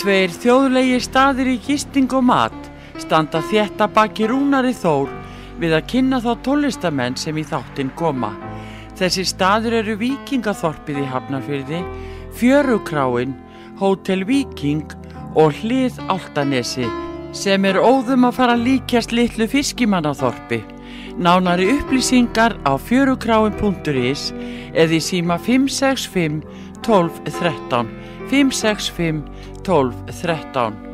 Tveir þjóðlegi staðir í gisting og mat standa þétta baki rúnari þór við að kynna þá tólistamenn sem í þáttinn koma. Þessi staður eru Víkingaþorpið í Hafnarfyrði, Fjörukráin, Hótel Víking og Hlið Áltanesi sem er óðum að fara líkjast litlu fiskimannaþorpi. Nánari upplýsingar á fjörukráin.is eða í síma 565 12 13 565 12 13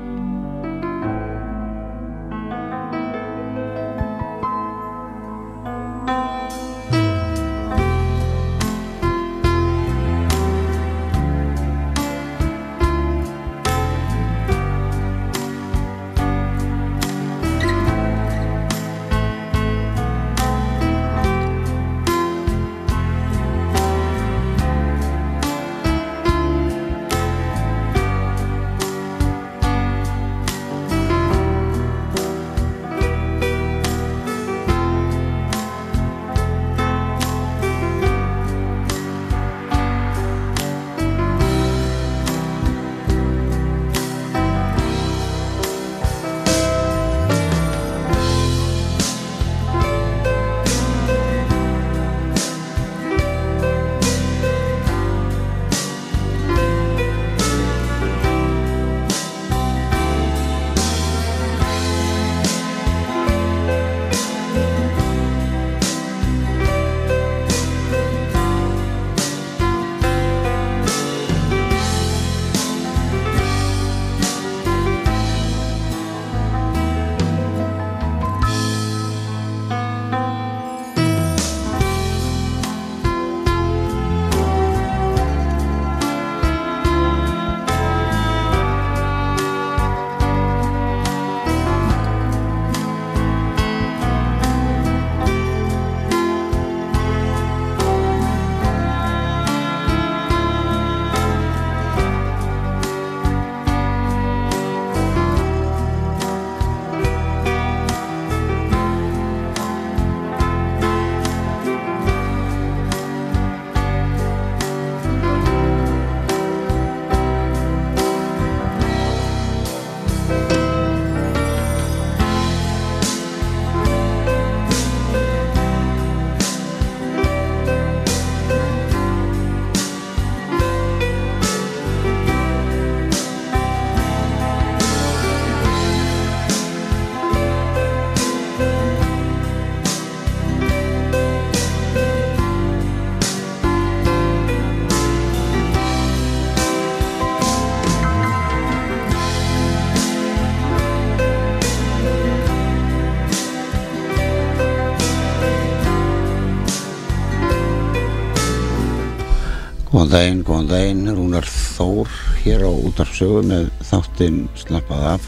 daginn, góðan daginn, Rúnar Þór hér á útarpsögu með þáttinn slappað af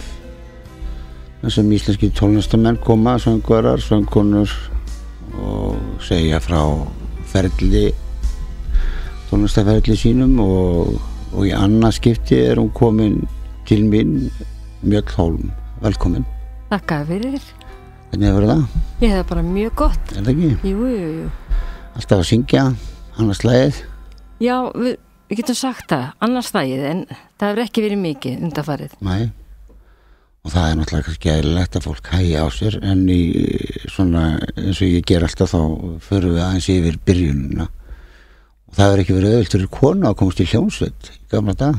sem íslenski tónlistamenn koma, söngvarar, söngkonur og segja frá ferli, tónlistaferli sínum og, og í annað skipti er hún komin til mín, Mjöll Hólm, velkomin. Þakka fyrir. Hvernig hefur það? Ég hef bara mjög gott. Er það ekki? Jú, jú, jú. Alltaf að syngja, annars slæðið? Já, við, við getum sagt það, annars dagið, en það hefur ekki verið mikið undarfarið. Nei. Og það er náttúrulega kannski eðlilegt að fólk hægi á sér en í svona eins og ég ger alltaf þá förum við aðeins yfir byrjununa og það er ekki verið auðvilt fyrir konu að komast í hljómsveit gamla dag.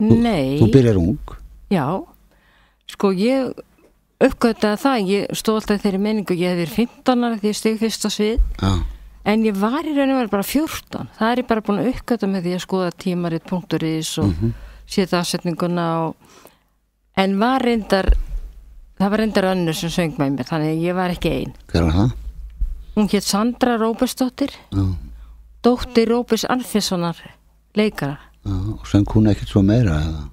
Þú- Nei. Þú byrjar ung. Já, sko ég uppgötaði það, ég stóð alltaf þeirri menningu, ég hef verið 15 ára því ég steg fyrst á svið, Já, en ég var í rauninu verið bara 14. Það er ég bara búin að uppgöta með því að skoða tímarit.is og mm -hmm. setja afsetninguna og en var reyndar það var reyndar önnur sem söng með mér þannig að ég var ekki ein. hver var það? Hún hétt Sandra Róbersdóttir Já, dóttir Róbers Alfessonar leikara. já, og sem hún ekkert svo meira eða?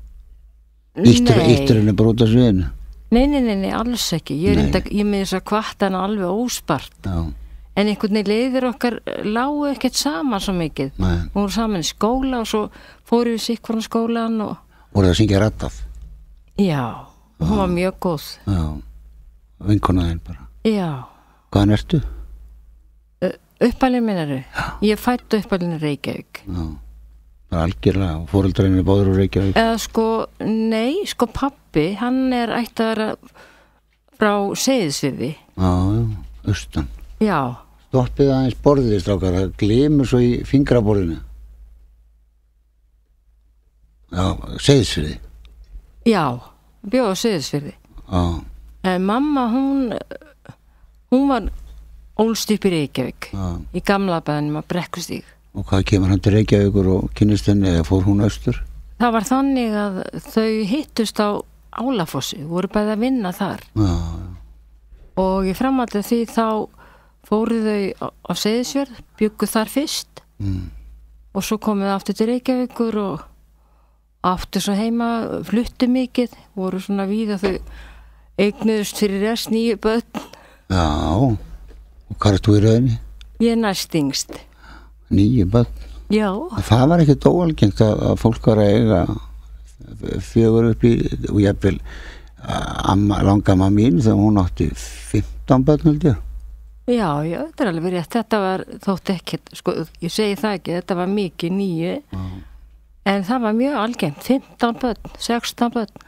Íttur, henni af sviðinu. Nei, nei, nei, alls ekki. Ég er Nei. enda, ég með þess að kvarta hana alveg óspart. Já, En einhvern veginn leiðir okkar lágu ekkert saman svo mikið. nei. Hún voru saman í skóla og svo fóru við sikk frá skólan og Voru það að syngja rattaf? já, hún var mjög góð. Já, vinkonaðin bara. Já, Hvaðan ertu? uppalinn minnaru. Ég fættu uppalinn Reykjavík. Já. bara algjörlega og fóreldræðinni báður úr Reykjavík eða sko, nei, sko pappi hann er ættar frá Seyðsviði já, já, austan já, stoppið aðeins borðið strákar. Það glimur svo í fingraborðinu. Já, segðsfriði já bjóða Seyðsviði já, en mamma hún hún var ólst upp í Reykjavík já. í gamla bæðinum að brekkustík og hvað kemur hann til Reykjavíkur og kynnist henni eða fór hún austur? Það var þannig að þau hittust á Álafossi, voru bæði að vinna þar. Já, og í framhaldið því þá fóru þau á, á Seyðisjörð, byggu þar fyrst. Mm, og svo komið aftur til Reykjavíkur og aftur svo heima fluttu mikið, voru svona víða þau eignuðust fyrir rest nýju börn, já og hvað er þú í rauninni? ég er næst yngst. Nýju börn? Já, það var ekkert óalgengt að, að fólk var að eiga fjögur upp í og ég vil langamma mín þegar hún átti 15 börn held ég já, já, þetta er alveg rétt. Þetta var þótt ekkert, sko, ég segi það ekki þetta var mikið nýju en það var mjög algengt. 15 börn, 16 börn.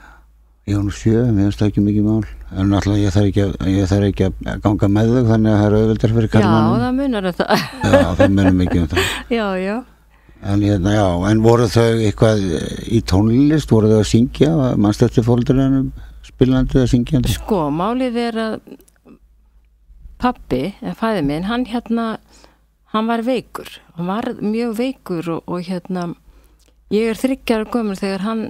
Ég var nú sjö, mér finnst það ekki mikið mál. En náttúrulega ég þarf ekki að, ég þarf ekki að ganga með þau þannig að það er auðvöldar fyrir já, karmanum það munar þetta já, það munum mikið um það. Já, já. En, hérna, já, en voru þau eitthvað í tónlist, voru þau að syngja? Mannst eftir fóldurinn spilandi eða syngjandi Sko, málið er að pappi, eða fæði minn, hann hérna, hann var veikur, hann var mjög veikur og, og hérna, ég er þryggjar gömur þegar hann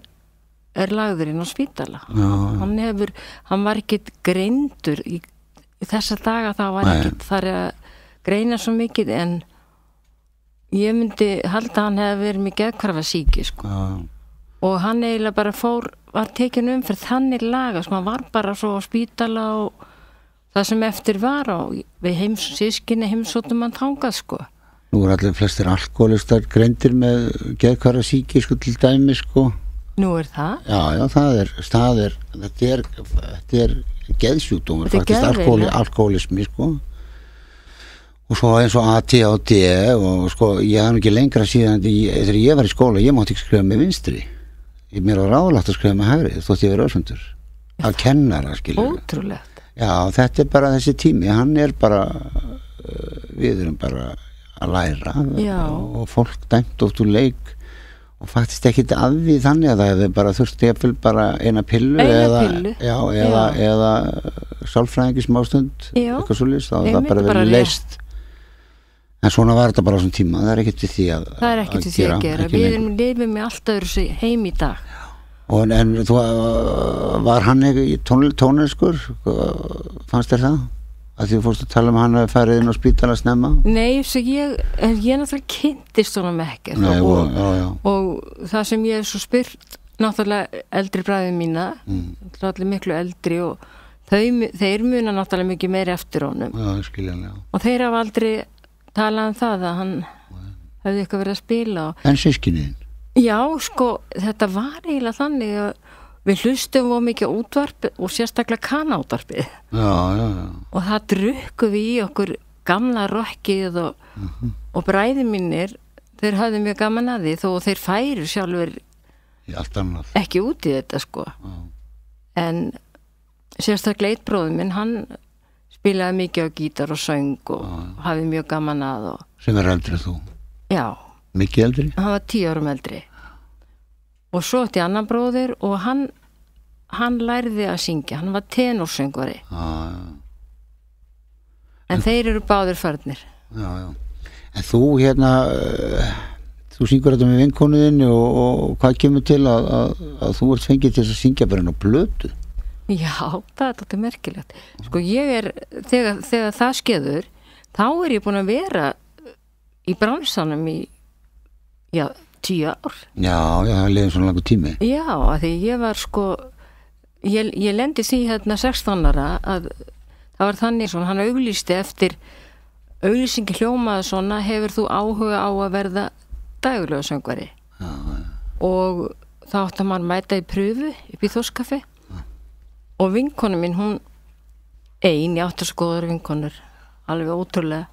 er lagður inn á spítala. já, Hann hefur, hann var ekkit greindur í, í þessa daga þá var ekkit þar að greina svo mikið en ég myndi halda að hann hefði verið með geðkvarfa síki, sko. Já, og hann eiginlega bara fór var tekin um fyrir þannig laga sko, hann var bara svo á spítala og það sem eftir var og við heims, sískinni heimsóttum hann þangað sko. Nú er allir flestir alkoholistar greindir með geðkvara síki sko til dæmi sko. Nú er það? Já, já, það er, það er þetta er, þetta er er faktist alkoholi, alkoholismi sko. Og svo eins og ADHD og sko, ég haf nú ekki lengra síðan þegar ég var í skóla, ég mátti ekki skrifa með vinstri. Ég mér var ráðlagt að skrifa með hægri þótt ég verið össundur af kennara skilur ótrúlegt já, þetta er bara þessi tími hann er bara uh, við erum bara að læra Já. og fólk dæmt út úr leik og faktist ekkit að því þannig að það hefði bara þurft jafnvel bara eina pillu Eina eða, pillu. Já, eða, eða sálfræðingi smástund Já. eitthvað svo list, þá hefði það bara verið leist en svona var þetta bara á þessum tíma það er ekkert við því að það er ekkert til því að gera ekki við lengur. erum lifið með allt öðru heim í dag og en, þú, uh, var hann ekki í tón, tónliskur fannst þér það? að því þú fórst að tala um hann að fara inn á spítala snemma nei, ég, ég náttúrulega kynntist honum ekkert Nei, og, og, já, já. og það sem ég er svo spyrt náttúrulega eldri bræðið mína Mm. allir miklu eldri og þau, þeir muna náttúrulega mikið meiri eftir honum já, og þeir hafa aldrei talað um það að hann hefði eitthvað verið að spila og en sískinniðin já, sko, þetta var eiginlega þannig að við hlustum á mikið útvarp og sérstaklega kanátvarpið. Já, já, já, og það drukku við í okkur gamla rokkið og, og bræði mínir þeir hafði mjög gaman að því þó þeir færu sjálfur ekki út í þetta sko. Já. en sérstaklega eitt bróður minn hann spilaði mikið á gítar og söng og hafði mjög gaman að og sem er eldri en þú. Já, mikið eldri? Hann var tíu árum eldri. Og svo ætti annan bróðir og hann hann lærði að syngja, hann var tenorsöngvari. Já, já, en þeir eru báðir förnir já, já. en þú hérna uh, þú syngur þetta með vinkonuðinni og, og hvað kemur til að, að, að þú ert fengið til að syngja bara inn á blötu já, það er þetta merkilegt. Sko ég er, þegar, þegar það skeður þá er ég búin að vera í bransanum í já, tíu ár. Já, já, það leiðin svona langur tími. Já, að því ég var sko ég, ég lendi því hérna 16 ára að það var þannig svona, hann auglýsti eftir auglýsingi hljómaði svona hefur þú áhuga á að verða daglega söngvari? Já, já, og þá átti að maður mæta í pröfu upp í þóskafi og vinkonu mín hún ein, ég átti skoður vinkonur alveg ótrúlega.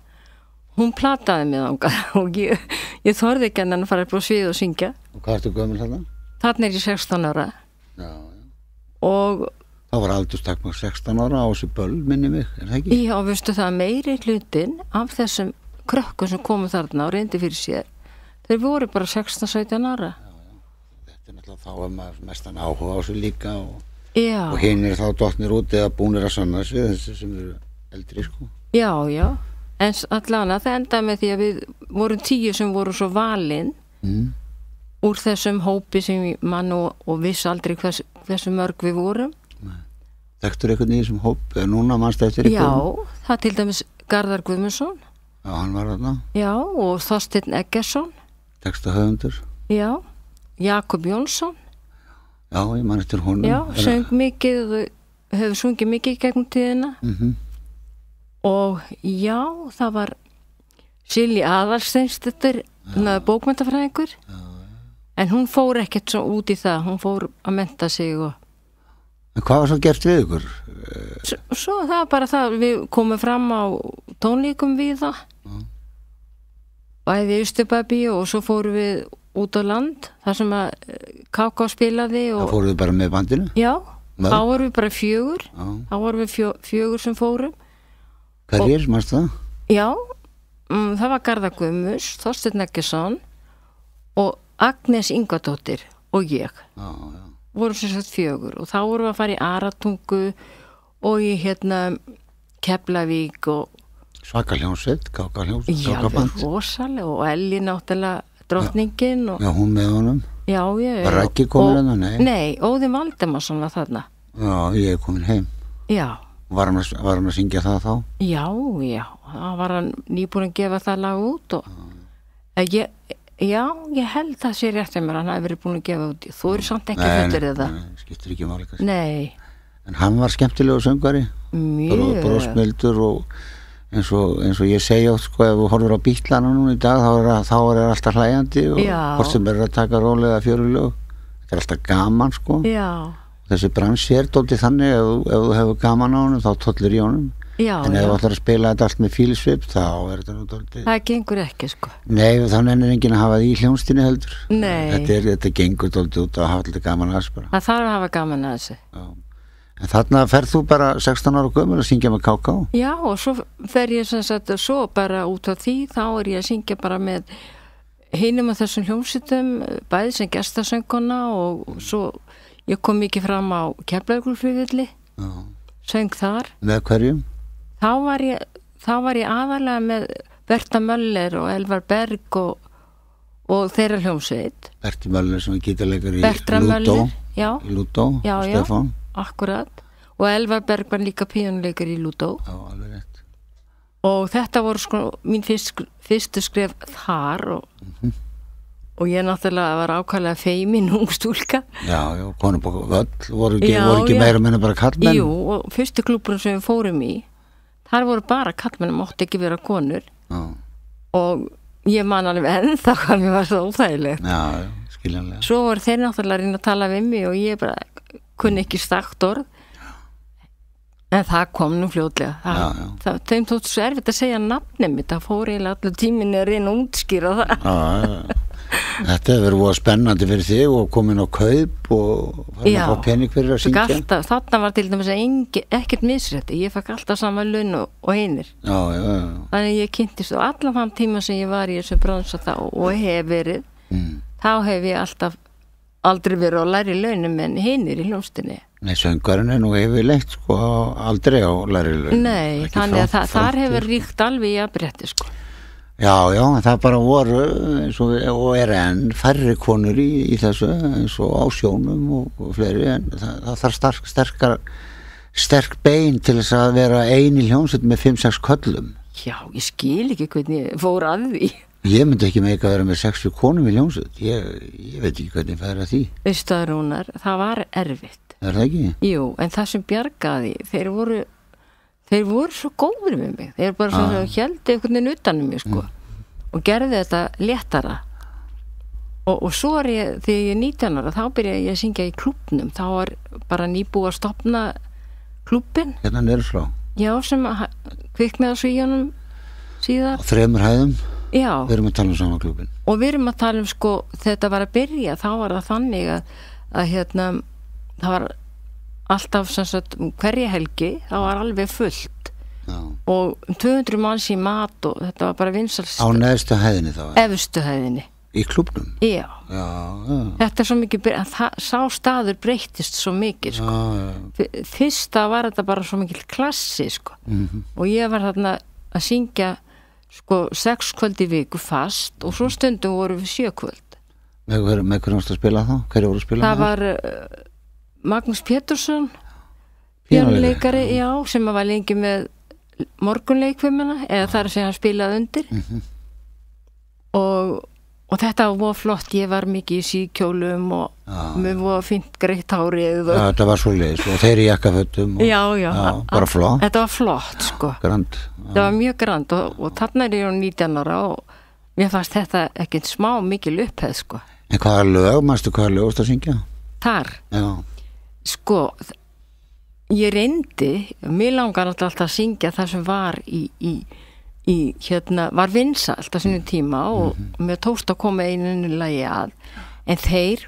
Hún plataði mig þangað og ég, ég þorði ekki en hann fara upp á svið og syngja Og hvað ertu gömul þarna? þarna er ég 16 ára Já, já. og Það var aldurstakmark 16 ára á þessu böll, minni mig, er það ekki? já, veistu það meiri hlutin af þessum krökkum sem komu þarna og reyndi fyrir sér þeir voru bara 16-17 ára Þetta er náttúrulega þá að maður mestan áhuga á þessu líka og, já, og hinn er þá dottnir út eða búnir að sanna sig þessi sem eru eldri, sko. já, já en allan að það endaði með því að við vorum tíu sem voru svo valin Mm. úr þessum hópi sem mann og, og viss aldrei hvers, hversu mörg við vorum. Þekktur eitthvað í þessum hóp, núna mannst eftir já, eitthvað? það er til dæmis Garðar Guðmundsson. Já, hann var þarna, já, og Þorsteinn Eggersson texta höfundur. já, Jakob Jónsson. Já, ég mann eftir honum. já, söng mikið og hefur sungið mikið gegnum tíðina. Mm og já, það var Silji Aðalsteinstöttur bókmyndafræðingur en hún fór ekkert svo út í það hún fór að menta sig og En hvað var svo gert við ykkur? svo, svo það var bara það við komum fram á tónleikum við það bæði Ístubæbi og svo fórum við út á land þar sem að Káká spilaði Það og fóruðu bara með bandinu? já, Mörg? þá vorum við bara fjögur Já. þá vorum við fjö, fjögur sem fórum Hverjir, mannst það? Já, um, það var Garða Guðmus, Þorsteinn Eggesson og Agnes Ingadóttir og ég Já, já. vorum sem sagt fjögur og þá vorum við að fara í Aratungu og í hérna Keflavík og Svaka hljónsveit, káka hljónsveit, já, káka band. rosalega og Elli náttúrulega drottningin og Já, hún með honum. já, ég Var Raggi komin hérna? Nei. Nei, Óðin Valdemarsson var þarna Já, ég er komin heim. Já, Var hann, að, var hann að syngja það þá? já, já það var hann nýbúin að gefa það lag út og mm. ég, já, ég held það sé rétt að mér hann hafi verið búin að gefa út þú eru samt ekki fyrir þetta nei, skiptir ekki. Nei, En hann var skemmtilegu söngari, mjög brósmildur og eins og, eins og ég segja oft, sko, ef þú horfur á bítlana núna í dag, þá er, þá er það alltaf hlæjandi og hvort sem er að taka rólega fjörulög. Þetta er alltaf gaman, sko. Já, Þessi bransi er dótið þannig, ef, ef þú hefur gaman á honum, þá tollir í honum. já, en ef þú ætlar að spila þetta allt með fílisvip, þá er þetta nú dótið... Það gengur ekki sko Nei, þannig er enginn að hafa það í hljónstinni heldur. Þetta, er, þetta gengur dótið út að hafa alltaf gaman að þessu bara. Það þarf að hafa gaman að þessu Já. En þarna ferð þú bara 16 ára gömur að syngja með KK Já, og svo fer ég sem sagt svo bara út á því, þá er ég að syngja bara með hinum af þessum hljómsýtum bæði sem gestasönguna og svo ég kom mikið fram á keflaugulflugvilli Já. söng þar. Með hverjum? þá var ég, þá var ég aðalega með Berta Möller og Elvar Berg og, og þeirra hljómsveit. Berti Möller sem er gítarleikar í Bertra Möller, já, Í Lúdó, Já, já. Akkurat. Og Elvar Berg var líka píjónuleikar í Lúdó. Já, alveg rétt. Og þetta voru sko mín fyrst, fyrstu skref þar og, og ég náttúrulega var ákvæmlega feimin ung stúlka. Já, já, konum bók völl voru ekki, Já, voru ekki já. meira menna bara kallmenn Jú, og fyrstu klúburinn sem við fórum í þar voru bara kallmenn mátti ekki vera konur. Já, og ég man alveg ennþá hvað mér var svo óþægilegt. Já, já, skiljanlega. Svo voru þeir náttúrulega reyna að tala við mig og ég bara kunni ekki stakt orð. En það kom nú fljótlega. Það, það, þeim þótt svo erfitt að segja nafnið mitt. Það fór eiginlega allir tíminni að reyna að útskýra það Þetta hefur verið spennandi fyrir þig og komin á kaup og farin Já. að fá pening fyrir að syngja alltaf, þarna var til dæmis að ekkert misrætti, ég fekk alltaf sama laun og, og einir. Já, já, Þannig að ég kynntist og allan þann tíma sem ég var í þessu bransa þá og hef verið, mm. þá hef ég alltaf aldrei verið á læri launum en hinir í hljómsdunni. Nei, söngarinn er nú hefur leitt sko aldrei á læri laun Nei, þannig að það, þar hefur ríkt alveg í aðbretti sko. Já, já, það bara voru og, og er enn færri konur í, í þessu eins og á sjónum og, og fleiri en það, það þarf stark, sterkar sterk bein til þess að vera eini hljómsveit með 5-6 köllum Já, ég skil ekki hvernig fór að því. ég myndi ekki með eitthvað að vera með 60 konum í hljómsveit ég, ég veit ekki hvernig það er að því Veistaðrúnar, það var erfitt. er það ekki? Jú, en það sem bjargaði, þeir voru þeir voru svo góður með mig. Þeir bara svo Ah. ah. heldi einhvern veginn utan um mig sko. Og gerði þetta léttara. Og, og svo er ég þegar ég er 19 ára, þá byrja ég að syngja í klubnum, þá var bara nýbúið að stopna klubin Hérna frá? Já, sem kviknaði á svíjanum síðar. Á þremur hæðum? Já, við erum að tala um sama klubin og við erum að tala um sko, þetta var að byrja, þá var það þannig að, að hérna, það var alltaf sagt, um hverja helgi, það var alveg fullt já. og um 200 manns í mat og þetta var bara á vinsalst neðstu hæðinni þá efstu hæðinni í klubnum já, já, já, þetta er svo mikið það, sá staður breyttist svo mikið sko. fyrsta var þetta bara svo mikil klassi sko. Mhm. og ég var þarna að syngja sko sex kvöld í viku fast og svo stundum voru við sjö kvöld með hverju með hverju varstu að spila þá? það þá? var Magnús Pétursson píanuleikari, já, sem var lengi með morgunleikvimina eða þar sem hann spilaði undir. Mhm. og, og þetta var flott, ég var mikið í síkjólum og Já. með voða fínt greitt hárið og, þetta var svo leiðis og þeir í jakkafötum og, já, já, já, bara flott. þetta var flott sko. Grand. Það var mjög grand og, og þarna er ég á 19 ára og mér fannst þetta ekkert smá mikil uppheð sko. En hvaða lög, mástu hvaða lög varstu að syngja? þar, já, sko ég reyndi mér langar alltaf að syngja það sem var í, í, í hérna, var vinsa alltaf sinni tíma og mér tókst að koma einu lagi að. En þeir,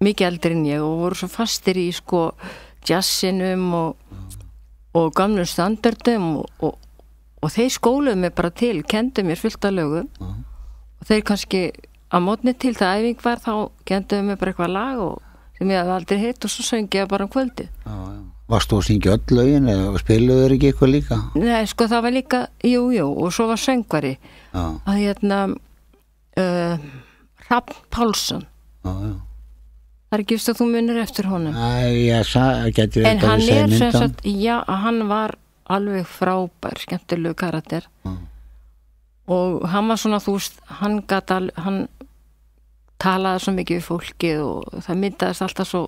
mikið eldri en ég og voru svo fastir í sko jazzinum og, og gamlum standardum og, og, og þeir skóluðu mig bara til kendu mér fullt af lögum. Og þeir kannski að mótni til það æfing var þá kenduðu mér bara eitthvað lag og sem ég hafði aldrei hitt og svo söngi ég bara um kvöldi já, já. varstu að syngja öll lögin eða spiluðu þeir ekki eitthvað líka? Nei, sko það var líka, jú, jú og svo var söngvari. Já, að hérna uh, Rapp Pálsson. Já, já. Það er ekki vist að þú munir eftir honum. Já, það getur en hann er sem sagt, já, hann var alveg frábær, skemmtilegu karakter. Og hann var svona, þú veist, hann gat al, hann talaði svo mikið við fólkið og það myndaðist alltaf svo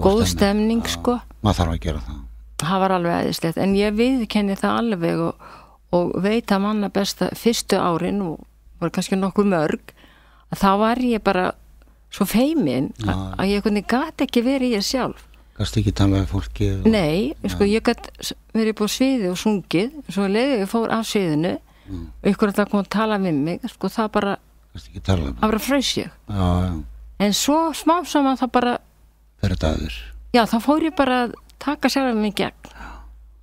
góð stemning, sko. maður þarf að gera það. Það var alveg æðislegt en ég viðkenni það alveg og, og veit að manna besta fyrstu árin og var kannski nokkuð mörg að þá var ég bara svo feimin Já. að, að ég kunni gat ekki verið ég sjálf. Gæstu ekki tala við fólki og... nei, sko ég gat verið búið sviði og sungið svo leiði ég fór af sviðinu Mm. og ykkur að það kom að tala við mig sko það bara, gæstu ekki tala við það. Bara fröys ég. Já, já, en svo smá saman það bara fyrir aður já þá fór ég bara að taka sjálf mig gegn.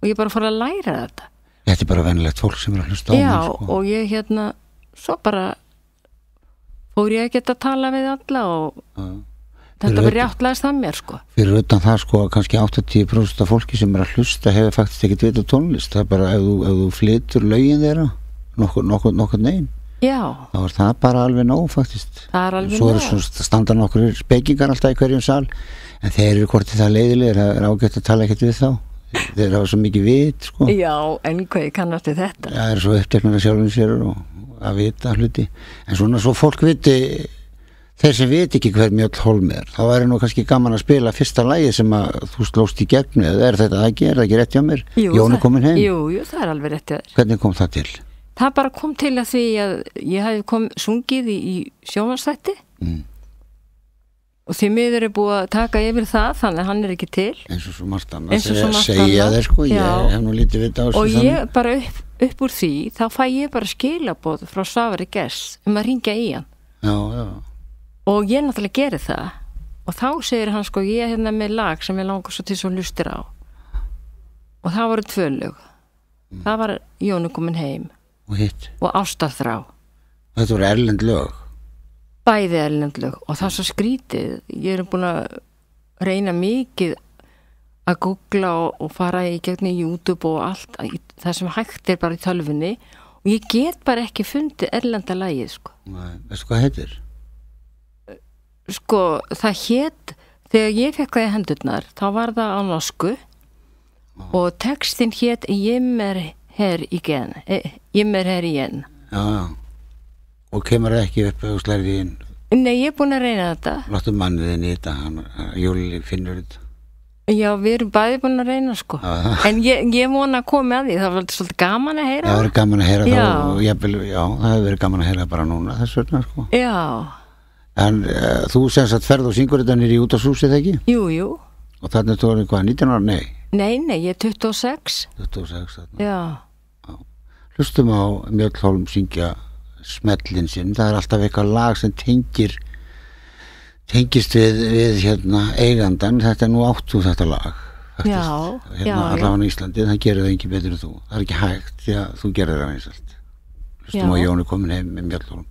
Og ég bara fór að læra þetta. Þetta er bara venilegt fólk sem er að hlusta á Já, mig sko. og ég hérna svo bara fór ég að geta að tala við alla og Já. þetta Fyrir bara réttlæðist það mér sko. Fyrir utan það sko að kannski 80% af fólki sem er að hlusta hefur faktisk ekkert vita tónlist. Það er bara ef þú, ef þú flytur lögin þeirra nokkur, nokkur, nokkur negin Já, þá er það bara alveg nóg faktist. Það er alveg svo er nóg. svona standa nokkur spekingar alltaf í hverjum sal en þeir eru hvort það leiðilegir það er ágætt að tala ekkert við þá. Þeir hafa svo mikið vit sko. Já, en hvað kannast við þetta? Það er svo uppteknar að sjálfum sér og að vita hluti. En svona svo fólk viti þeir sem viti ekki hver mjöll holm er þá er nú kannski gaman að spila fyrsta lægi sem að þú slóst í gegn með. Er þetta að gera, ekki rétt hjá mér? Jú, Jón er það- komin heim, Jú, jú, það er alveg rétt hjá þér. Hvernig kom það til? Það bara kom til að því að ég hef kom sungið í, í sjómanstætti Mm. og því miður er búið að taka yfir það þannig að hann er ekki til. Eins og svo margt annað margt segja þeir sko, ég Já. hef nú lítið vita á þessu og þannig. ég bara upp, upp úr því þá fæ ég bara skilaboð frá Svavari Gess um að ringja í hann. Já, já, og ég náttúrulega geri það. Og þá segir hann sko ég er hérna með lag sem ég langar svo til svo lustir á. Og það voru tvö lög. Það var Jónu komin heim og hitt. Og Ástaþrá þetta voru erlend lög. Bæði erlendlög og það er svo skrítið. Ég er búin að reyna mikið að googla og, og fara í gegn í YouTube og allt það sem hægt er bara í tölfunni og ég get bara ekki fundið erlenda lagið sko. Veistu hvað heitir? sko það hétt þegar ég fekk það í hendurnar þá var það á norsku. Og textin hétt ég er her igen. Ég er her igen. Já, já. Og kemur það ekki upp þú slærði inn nei ég er búin að reyna þetta. Láttu manniðin í þetta hann, Júli finnur þetta. Já, við erum bæði búin að reyna sko. Já, En ég, ég vona að koma að því. Það var svolítið gaman að heyra. Það verður gaman að heyra þá. Og já, það hefur verið gaman að heyra bara núna þess vegna sko. En uh, þú sem sagt ferð og syngur þetta nýri út á súsið ekki? Jú, jú. Og þannig þú erum hvað, 19 ára? Nei, Nei, nei, ég er 26 26 þarna. Já, hlustum á Mjöll Holm syngja smellin sinn, það er alltaf eitthvað lag sem tengir tengist við, við hérna eigandan, þetta er nú áttu þetta lag Þetta Já, hérna, já, allavega í Íslandi, það gerir það ekki betur en þú. Það er ekki hægt, því að þú gerir það eins allt. Hlustum Já. að Jón er komin heim með mjöldurum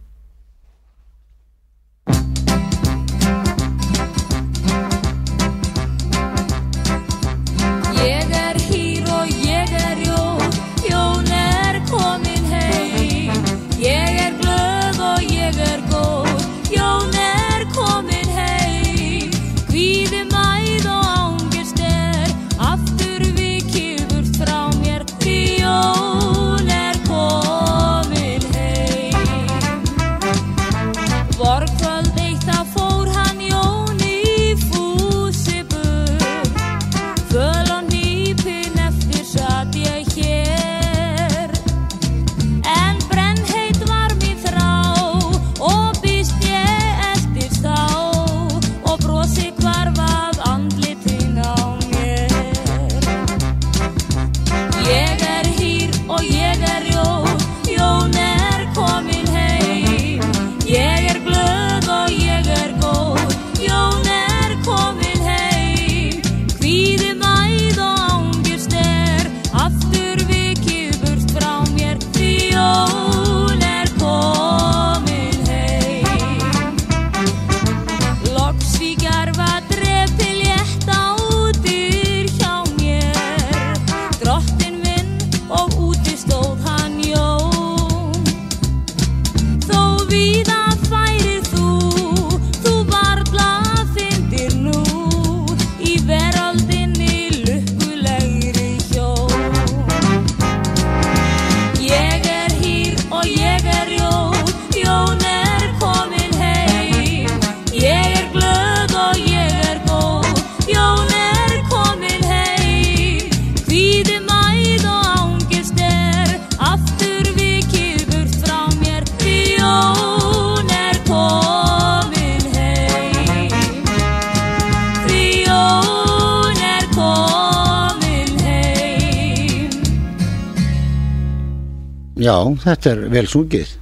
þetta er vel sungið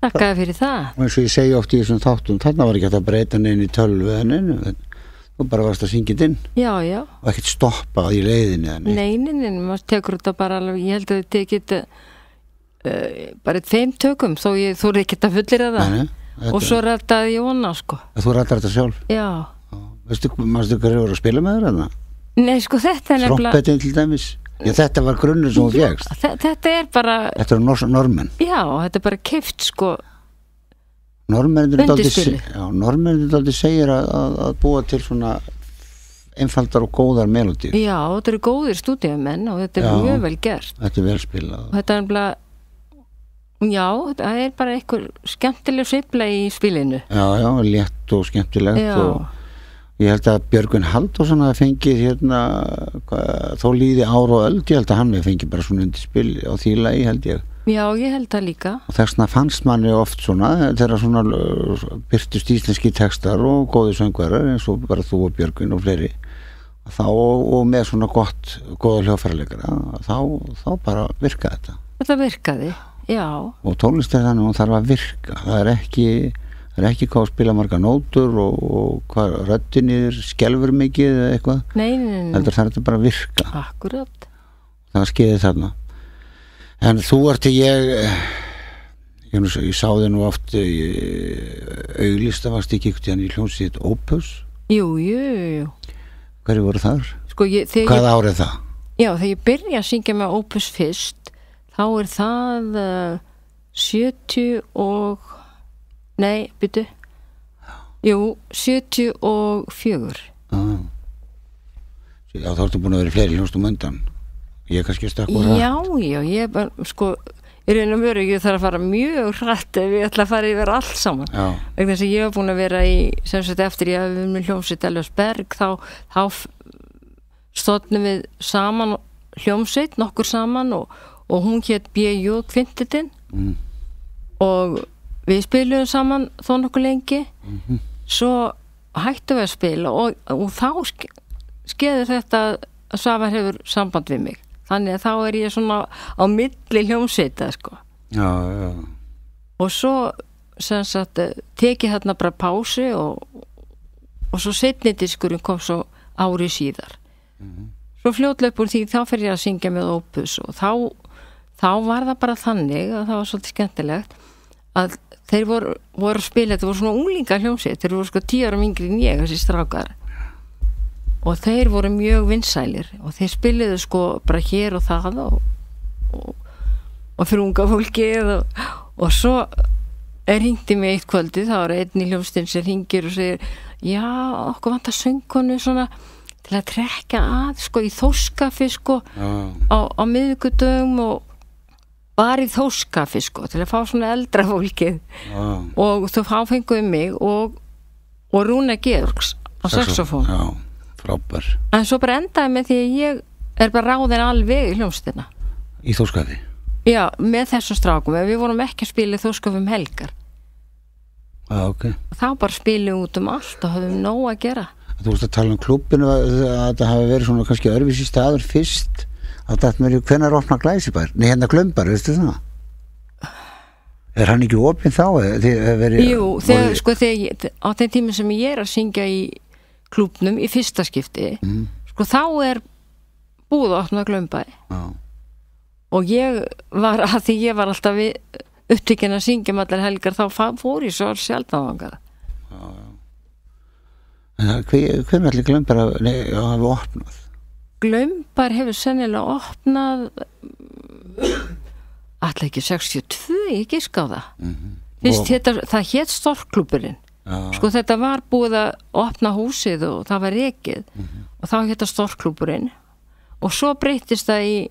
Þakkaði fyrir það. og eins og ég segi oft í þessum þáttum þarna var ekki að breyta neinn í tölvu eða neinu þú bara varst að syngja þetta inn Já, já. og ekkert stoppa í neitt. Neinin, maður tekur þetta bara alveg, ég held að þið tekið uh, bara þeim tökum, þó ég þú er ekkert að fullir það. Nei, þetta- Og svo rættaði ég vona, sko. Þú rættar þetta sjálf Já. Hvað eru að spila með þarna? Nei, sko, þetta er nefnilega, Trompetin til dæmis Já, þetta var grunnur sem þú fegst þe- þetta er bara, Þetta eru nor normenn já, þetta er bara keift, sko, Normenn er er dálítið segir að, að, að búa til svona einfaldar og góðar melodíu já, þetta eru góðir stúdíumenn og þetta er Já. mjög vel gert. Þetta er vel spilað Og þetta er nefnilega, já, það er bara einhver skemmtileg svipla í spilinu. Já, já, létt og skemmtilegt Já. og ég held að Björgun Halldórsson hafi fengið hérna þó líði ár og öld ég held að hann hafi fengið bara svona undir spil á því lagi held ég. Já, ég held það líka. og þess vegna fannst manni oft svona þegar svona byrtust íslenski textar og góði söngvarar eins og bara þú og Björgun og fleiri þá og, og með svona gott góða hljóðfæraleikara þá, þá bara virka þetta. Þetta virkaði, já, og tónlist er þannig að hún þarf að virka það er ekki það er ekki hvað að spila marga nótur og, og hvað röddinir skelfur mikið eða eitthvað nei, nei, nei, heldur það er þetta bara að virka akkurat. það var skeiðið þarna en þú ert ég ég, nú, ég sá þig nú oft auglista varst ekki ekkert í hljómsið Opus Jú, jú, jú, jú. hverju voru þar? Sko, ég, þegar ég hvað árið það? Já, þegar ég byrja að syngja með Opus fyrst þá er það uh, 70 og nei, byrju Jú, 74 Ah. já þá ertu búin að vera í fleiri hljómsdum undan ég kannski stakk úr Já, já, ég er bara, sko ég raun og mjög, ég þarf að fara mjög hrætt ef ég ætla að fara yfir allt saman já, vegna þess að ég hef búin að vera í sem sagt eftir ég hef við með hljómsveit Elvis Berg þá, þá stóðnum við saman hljómsveit, nokkur saman og, og hún hétt B.J. Kvintitinn Mm. og við spilum saman þó nokkuð lengi. Svo hættum við að spila og, og þá ske, skeður þetta að Svavar hefur samband við mig. Þannig að þá er ég svona á milli hljómsveita sko. Já, já. Og svo sagt eh, tekið þarna bara pási og, og svo setni diskurinn kom svo ári síðar. Svo fljótlega upp úr því þá fer ég að syngja með opus og þá, þá var það bara þannig að það var svolítið skemmtilegt að þeir voru, voru að spila þetta voru svona unglinga hljómsið þeir voru sko ára yngri en ég þessi strákar. Og þeir voru mjög vinsælir og þeir spiliðu sko bara hér og það og, og, og fyrir unga fólkið og, og svo er hringdi mig eitt kvöldi þá er einn í hljómsdyn sem hringir og segir já, okkur vantar söngkonu svona til að trekja að sko í þóskafi sko á, á miðvikudögum og bara í þóskafi sko til að fá svona eldra fólkið. Já. og þú fáfenguðu mig og, og Rúna Georgs á saxofón. en svo bara endaði með því að ég er bara ráðin alveg í hljómsdina Í þóskaði já, með þessum strákum. Við vorum ekki að spila í þóskafum helgar. Já, ok. Þá bara spilum út um allt og höfum nóg að gera. Þú veist að tala um klúbbinu að að þetta hafi verið svona kannski örfis í staður fyrst að þetta mér hvenær opna glæsibær Nei, hérna glömbar, veistu það? Er hann ekki opinn þá? verið, Jú, þegar, sko, þegar á þeim tíma sem ég er að syngja í klúbnum í fyrsta skipti Mm. sko þá er búið að opna glömbæ Já, og ég var að því ég var alltaf við upptökin að syngja um allar helgar þá fór ég svo sjálfnáðangað en það- hve- hvenær allir glömbar að, nei, að hafa opnað? Glömbar hefur sennilega opnað alltaf ekki 62 ég giska á það. Fyrst, Og- þetta, það hétt Storklúburinn Já, sko þetta var búið að opna húsið og það var rekið. Mhm. og þá hétt það Storklúburinn og svo breytist það í,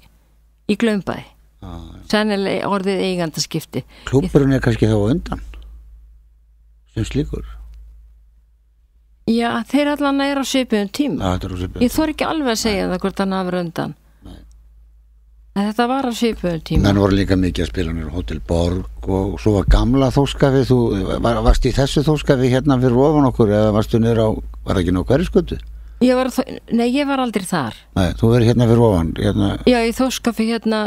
í glömbæ já. sennilega orðið eigandaskipti Klúbburinn er kannski þá undan sem slíkur já þeir allan er á svipiðum tíma. Já, þetta er rosa ég þór ekki alveg að segja það hvort hann hafur undan. En þetta var á svipiðum tíma. Menn voru líka mikið að spila nýra Hotel Borg og svo var gamla þóskafi þú var, varst í þessu þóskafi hérna fyrir ofan okkur eða varstu nýra á var ekki ná hverju skötu? ég var, þó- nei ég var aldrei þar. Nei, þú verður hérna fyrir ofan hérna, já ég þóskafi hérna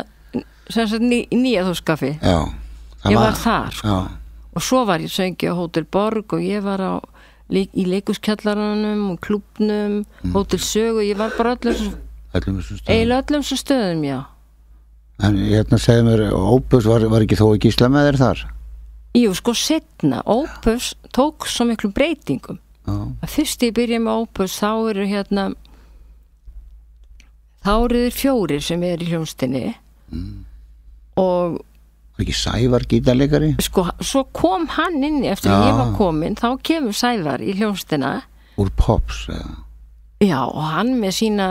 sem sagt ný, nýja þóskafi já Ég var þar, sko. já, og svo var ég söngi á Hótel Borg og ég var á, leik, í leikuskjallaranum og klubnum, Mm. Hótel Sögu ég var bara öllum, þessum- öllum þessum stöðum. Eiginlega öllum sem stöðum já. En hérna segði mér Óbus var, var ekki þó ekki ísla með þér þar? Jú, sko setna, Opus tók svo miklu breytingum. Fyrst ég byrja með Opus þá eru hérna þá eru þeir fjórir sem er í hljónstinni og var ekki Sævar gítarleikari? Sko, svo kom hann inn eftir að Já. ég var komin, þá kemur Sævar í hljónstina úr Pops eða, já, og hann með sína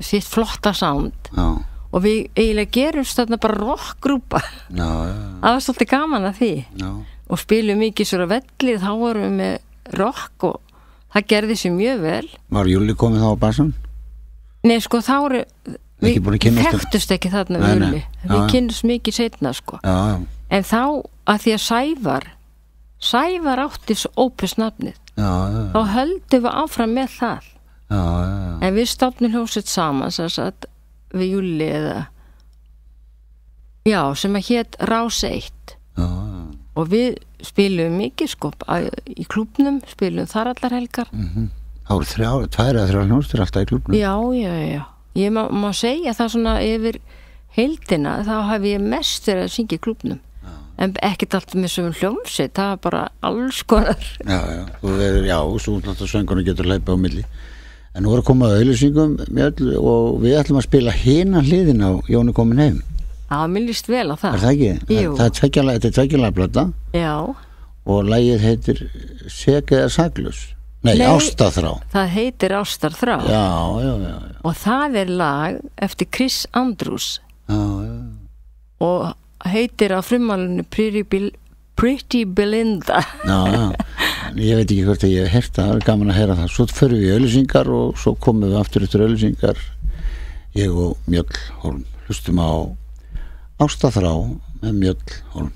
sitt flotta sound. Já, og við eiginlega gerumst þarna bara rockgrúpa. Það var svolítið gaman að því. Já, og spilum mikið svo að velli þá vorum við með rock og það gerði sér mjög vel. Var Júli komið þá á bassan? Nei sko þá eru Ekki búin að kynnast þeim? þekktust ekki þarna Nei, við nei. Við já. kynnust mikið setna sko já, já, en þá að því að Sævar Sævar átti svo ópus nafnið já, já, þá höldum við áfram með það já, já, já. en við stofnum hljómsveit saman við Júli eða já sem að hétt Rás 1 já, já. og við spilum mikið sko að- í klúbnum, spilum þar allar helgar Það voru þrjá, tvær eða þrjá hljónstur alltaf í klubnum. já, já, já ég má, má segja það svona yfir heildina þá hef ég mest verið að syngja í klúbnum en ekkert allt með sem hljómsveit það er bara alls konar Já, já, þú verður, já, svo náttúrulega söngunum getur hleypa á milli. En nú er að koma að auðlýsingum mjöll og við ætlum að spila hina hliðin á Jóni komin heim. það mér líst vel á það Er það ekki? Jú. Það er tveggjalega, þetta er tveggjalega blöta já, og lægið heitir Seg eða Saglus. Nei, Nei. Ástaþrá. það heitir Ástar þrá Já, já, já, og það er lag eftir Chris Andrews og heitir á frumalunni Pretty, Pretty Belinda ég veit ekki hvort að ég hef heyrt það, það er gaman að heyra það. Svo förum við í auðlýsingar og svo komum við aftur eftir auðlýsingar, ég og Mjöll Holm. Hlustum á Ástaþrá með Mjöll Holm.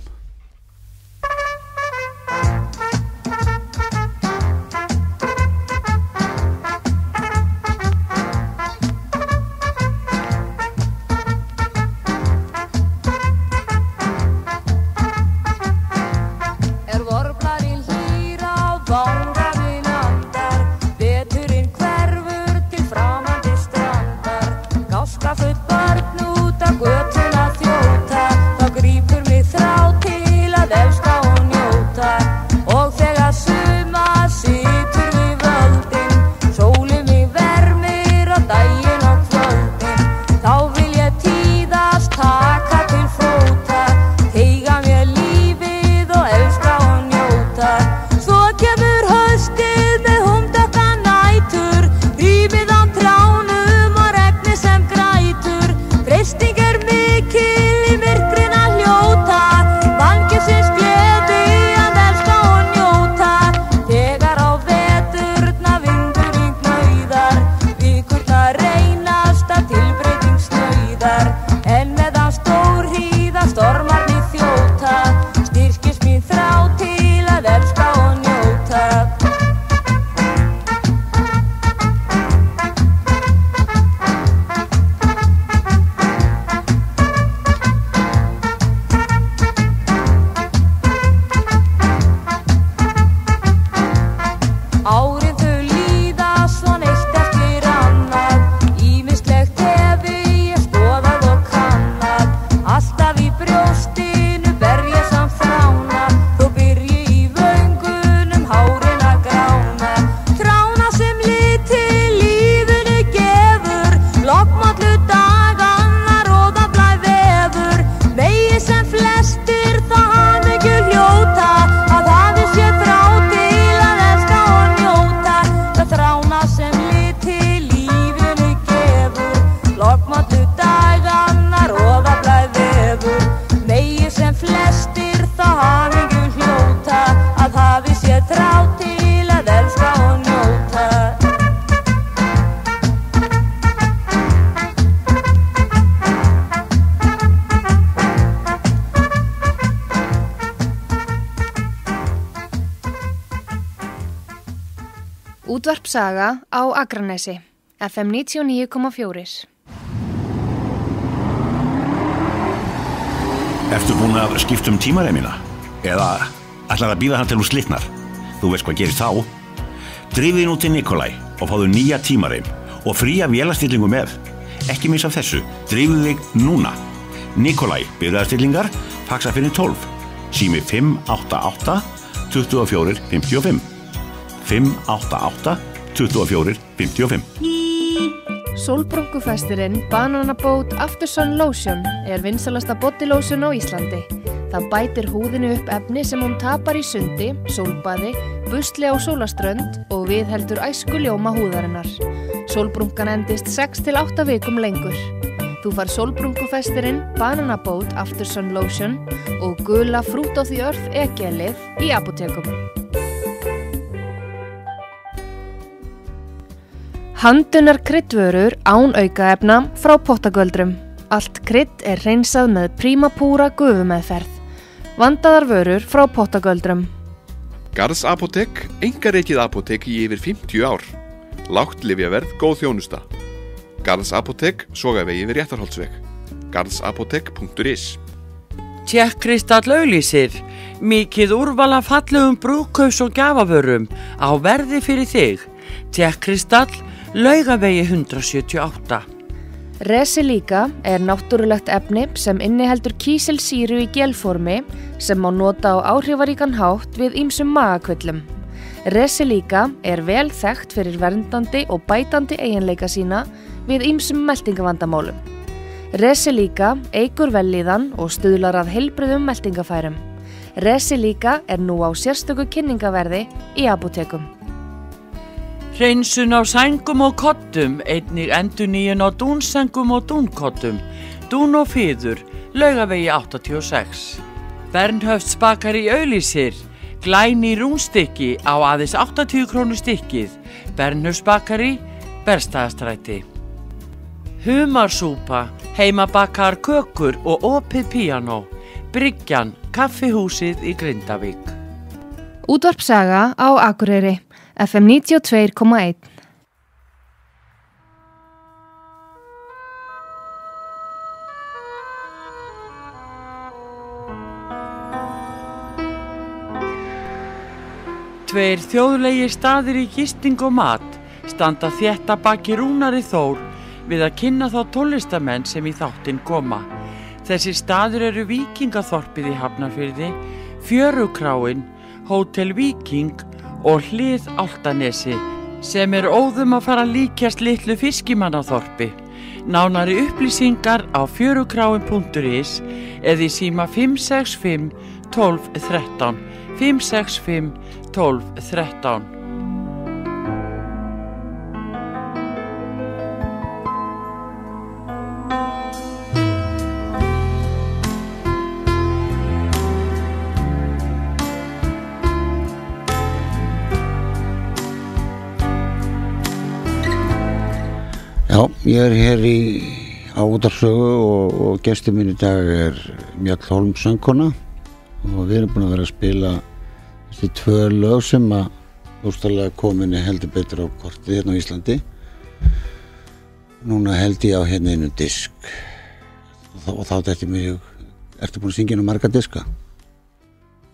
Saga á Akranesi, FM 99,4. Ertu búin að skipta um tímareimina? Eða ætlar að býða hann til hún slitnar? Þú veist hvað gerist þá? Drifið nú til Nikolai og fáðu nýja tímareim og fría vélastillingu með. Ekki missa af þessu, drifið þig núna. Nikolai, byrjaðarstillingar, faksa fyrir 12. Sími 588 24 55. 588 24 55. Sólbrunkufestirinn Bananabót Aftersun Lotion er vinsalasta bodylósun á Íslandi. Það bætir húðinu upp efni sem hún tapar í sundi, sólbaði, busli á sólaströnd og viðheldur æsku ljóma húðarinnar. Sólbrunkan endist 6-8 vikum lengur. Þú far sólbrunkufestirinn Bananabót Aftersun Lotion og gula frút á því örð egelið í apotekum. Handunar kryddvörur án aukaefna frá pottagöldrum. Allt krydd er reynsað með prímapúra gufumeðferð. Vandaðar vörur frá pottagöldrum. Garðs Apotek, engareikið apotek í yfir 50 ár. Lágt livjaverð, góð þjónusta. Garðs Apotek, sogavegi við réttarholtsveg. garðsapotek.is Tjekkkristall auglýsir, mikið úrvala fallegum brúðkaus og gjafavörum á verði fyrir þig. Tjekkkristall, laugavegi 178. Resilíka er náttúrulegt efni sem inniheldur kísilsýru í gelformi sem má nota á áhrifaríkan hátt við ýmsum magakvillum. Resilíka er vel þekkt fyrir verndandi og bætandi eiginleika sína við ýmsum meldingavandamálum. Resilíka eigur velíðan og stuðlar að heilbriðum meldingafærum. Resilíka er nú á sérstöku kynningaverði í apotekum. Hreinsun á sængum og kottum, einnig endur nýjun á dúnsengum og dúnkottum, dún og fýður, laugavegi 86. Bernhöfts bakar í auðlýsir, glæni rúnstykki á aðeins 80 krónu stykkið, Bernhöfts bakari, Berstaðastræti. Humarsúpa, heimabakar kökur og opið píanó, Bryggjan, kaffihúsið í Grindavík. Útvarpsaga á Akureyri, FM 92,1. Tveir þjóðlegi staðir í gisting og mat standa þétta baki rúnari þór við að kynna þá tólistamenn sem í þáttinn koma. Þessi staður eru Víkingaþorpið í Hafnarfyrði, Fjörukráin, Hótel Víking og Hlið Altanesi sem er óðum að fara líkjast litlu fiskimannaþorpi. Nánari upplýsingar á fjörukráin.is eða í síma 565 12 13 565 12 13 ég er hér í ádarsögu og, og gestur minn í dag er Mjall Holm söngkona. Og við erum búin að vera að spila þessi tvö lög sem að úrstæðlega kominni heldur betur á kortið hérna á Íslandi. Núna held ég á hérna einu disk. Og, þá- þetta mér hug Ertu búin að syngja nú marga diska?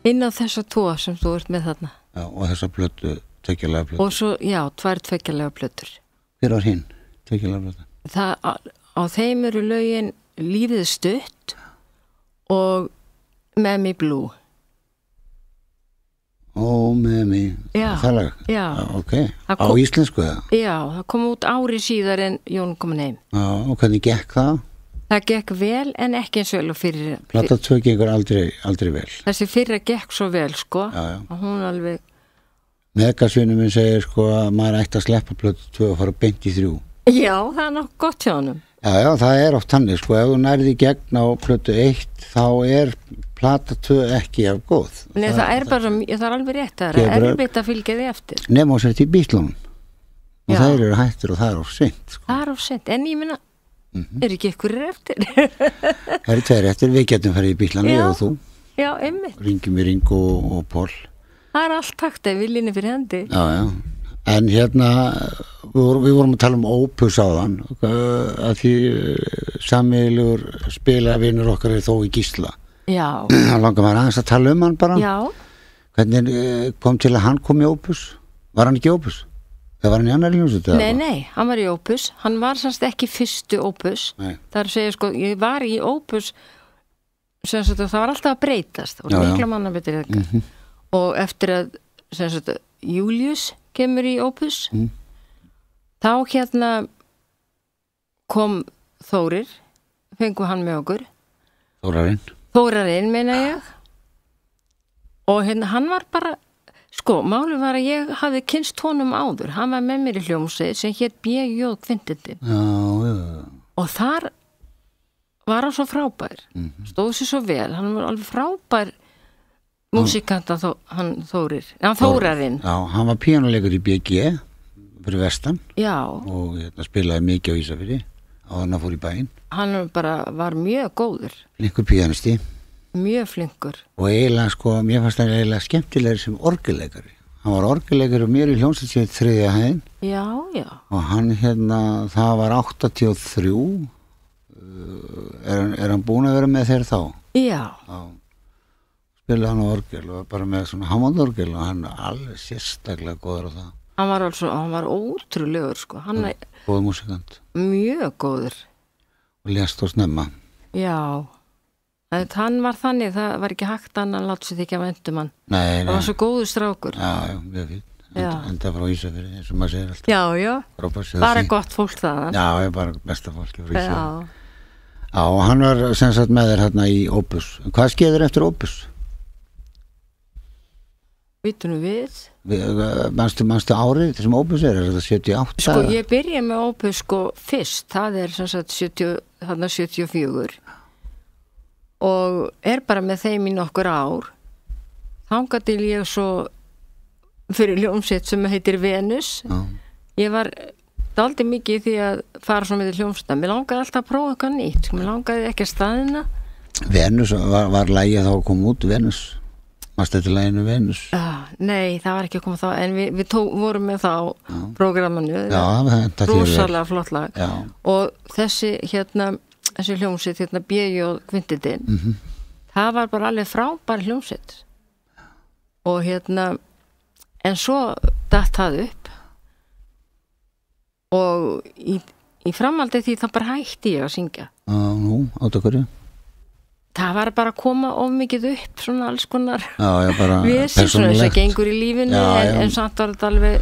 inn á þessa tvo sem þú ert með þarna. Já, og þessa plötu, tvekjalega plötu og svo, já, tvær tvekjalega plötur. Hver var hinn? Tvekjalega plötu það, á, þeim eru lögin lífið stutt og Memmi Blue. Ó, Já, það lag, já. ok, Það á kom- íslensku eða? Já, það kom út ári síðar en Jón komin heim. já, og hvernig gekk það? Það gekk vel en ekki eins vel og fyrir, plata 2 gengur aldrei, aldrei vel. Þessi fyrra gekk svo vel sko. Já, já. og hún alveg, megasvinu minn segir sko að maður ætti að sleppa plata 2 og fara beint í þrjú já það er nokkuð gott hjá honum. já, já, það er oft hannig sko, ef þú nærði gegn á plötu 1 þá er plata 2 ekki af góð Nei, það, er bara, það er alveg rétt, það er erfitt að fylgja því eftir. nema og sért í bílunum og Já. þeir eru hættir og það er of seint sko. Það er of sent, en ég minna, Mhm. er ekki ykkur eftir? það eru tveir eftir, við getum farið í bílana Já. ég og þú, já, einmitt, ringjum í Ringo og, og Pól það er allt takt ef viljinni fyrir hendi. já, já en hérna við vorum, við vorum að tala um Opus áðan. Uh, að því uh, samiðilegur spilavinur okkar er þó í gísla. Já, hann langar maður aðeins að tala um hann bara. Já, hvernig uh, kom til að hann kom í Opus? Var hann ekki í Opus? það var hann í annar hljómsveit nei, nei, hann var í Opus, hann var sannst ekki fyrstu Opus, Nei. það er að segja sko, ég var í Opus, sagt, það var alltaf að breytast, og mikla manna betur mm og eftir að, sagt, Július kemur í Opus, Mm. þá hérna kom Þórir, fengu hann með okkur, Þórarinn. Þórarinn meina ég. Og hérna hann var bara sko, máli var að ég hafði kynst honum áður, hann var með mér í hljómsið sem hétt B.J. Kvintindin. Já, já, og þar var hann svo frábær. Stóð sér svo vel, hann var alveg frábær músikant þó, hann Þórir, hann Þórarinn. Já, hann var píanuleikur í BG fyrir vestan. Já, og hérna, spilaði mikið á Ísafiri á hann að fór í bæinn. Hann bara var mjög góður. Linkur píanisti. Mjög flinkur. Og eiginlega sko, mér fannst hann eiginlega skemmtilegri sem orgelleikari hann var orgelleikari og mér í hljómsveit sér þriðja hæðin. Já, já, og hann hérna, það var 83 uh, er, hann- er hann búin að vera með þeir þá? Já spilaði hann á orgel og bara með svona hamandorgel og hann er alveg sérstaklega góður á það. Hann var, also, hann var ótrúlegur sko, hann er góð músikant. mjög góður. Og lést og snemma. Já, hann var þannig, það var ekki hægt hann að láta sér þykja vendum hann. nei, Það var svo góður strákur. já, já, mjög fín enda, frá Ísafiri eins og maður segir alltaf. Já, já, bara því. gott fólk það. já, ég bara besta fólki frá Ísafiri Já, hann var sem sagt með þér hérna í Opus. Hvað skeður eftir Opus? Vitunum við. Við- uh, Manstu, manstu árið sem Opus er? Er þetta 78? Sko, ég byrja með Opus sko fyrst, það er sem sagt 70, þarna 74 og er bara með þeim í nokkur ár. Þangað til ég svo fyrir ljómsett sem heitir Venus. Já, Ég var daldi mikið því að fara svo með hljómsetta. Mér langaði alltaf að prófa eitthvað nýtt. Mér langaði ekki að staðina. Venus, var, var lægið þá að koma út Venus? Manstu þetta læginu Venus? Ah, nei, það var ekki að koma þá en við, við tó, vorum með það á prógramanu Já, þetta þér vel. rosalega flott lag Já, og þessi hérna þessi hljómsitt hérna B.J. Kvintidin Mhm. það var bara alveg frábær hljómsitt og hérna en svo datt það upp og í, í framaldi því það bara hætti ég að syngja á, nú, át okkur það var bara að koma of mikið upp svona alls konar sem svona þess að gengur í lífinu Já, en, en samt var þetta alveg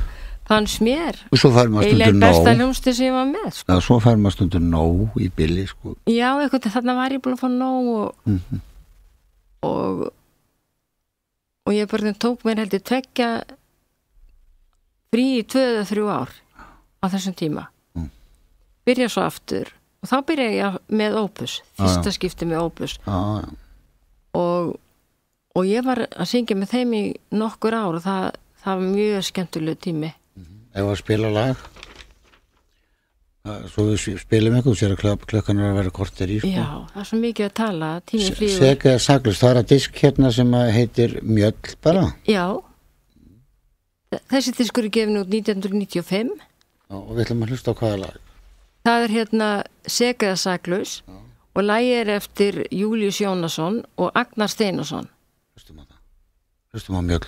fannst mér Og svo fær maður eiginlega besta nóg hljómsdi sem ég var með sko. Já, svo fær maður stundur nóg í billi sko. já, eitthvað, þarna var ég búin að fá nóg og, Mhm. og og ég bara tók mér heldur tvekja frí í tvö eða þrjú ár á þessum tíma Mm. byrja svo aftur og þá byrja ég með Opus. Fyrsta skipti með Opus. Og, og ég var að syngja með þeim í nokkur ár og það, það var mjög skemmtilegu tími. Ef að spila lag? Svo við spilum eitthvað, sér að klökkan er að vera korter í sko. Já, það er svo mikið að tala, eða saklust, það er að disk hérna sem heitir Mjöll bara. Já, þessi diskur er gefin út 1995. Já, og við ætlum að hlusta á hvaða lag Það er hérna Segaða Saklaus og lægi er eftir Július Jónasson og Agnar Steinarsson. Hlustum á það. Hlustum á Mjöll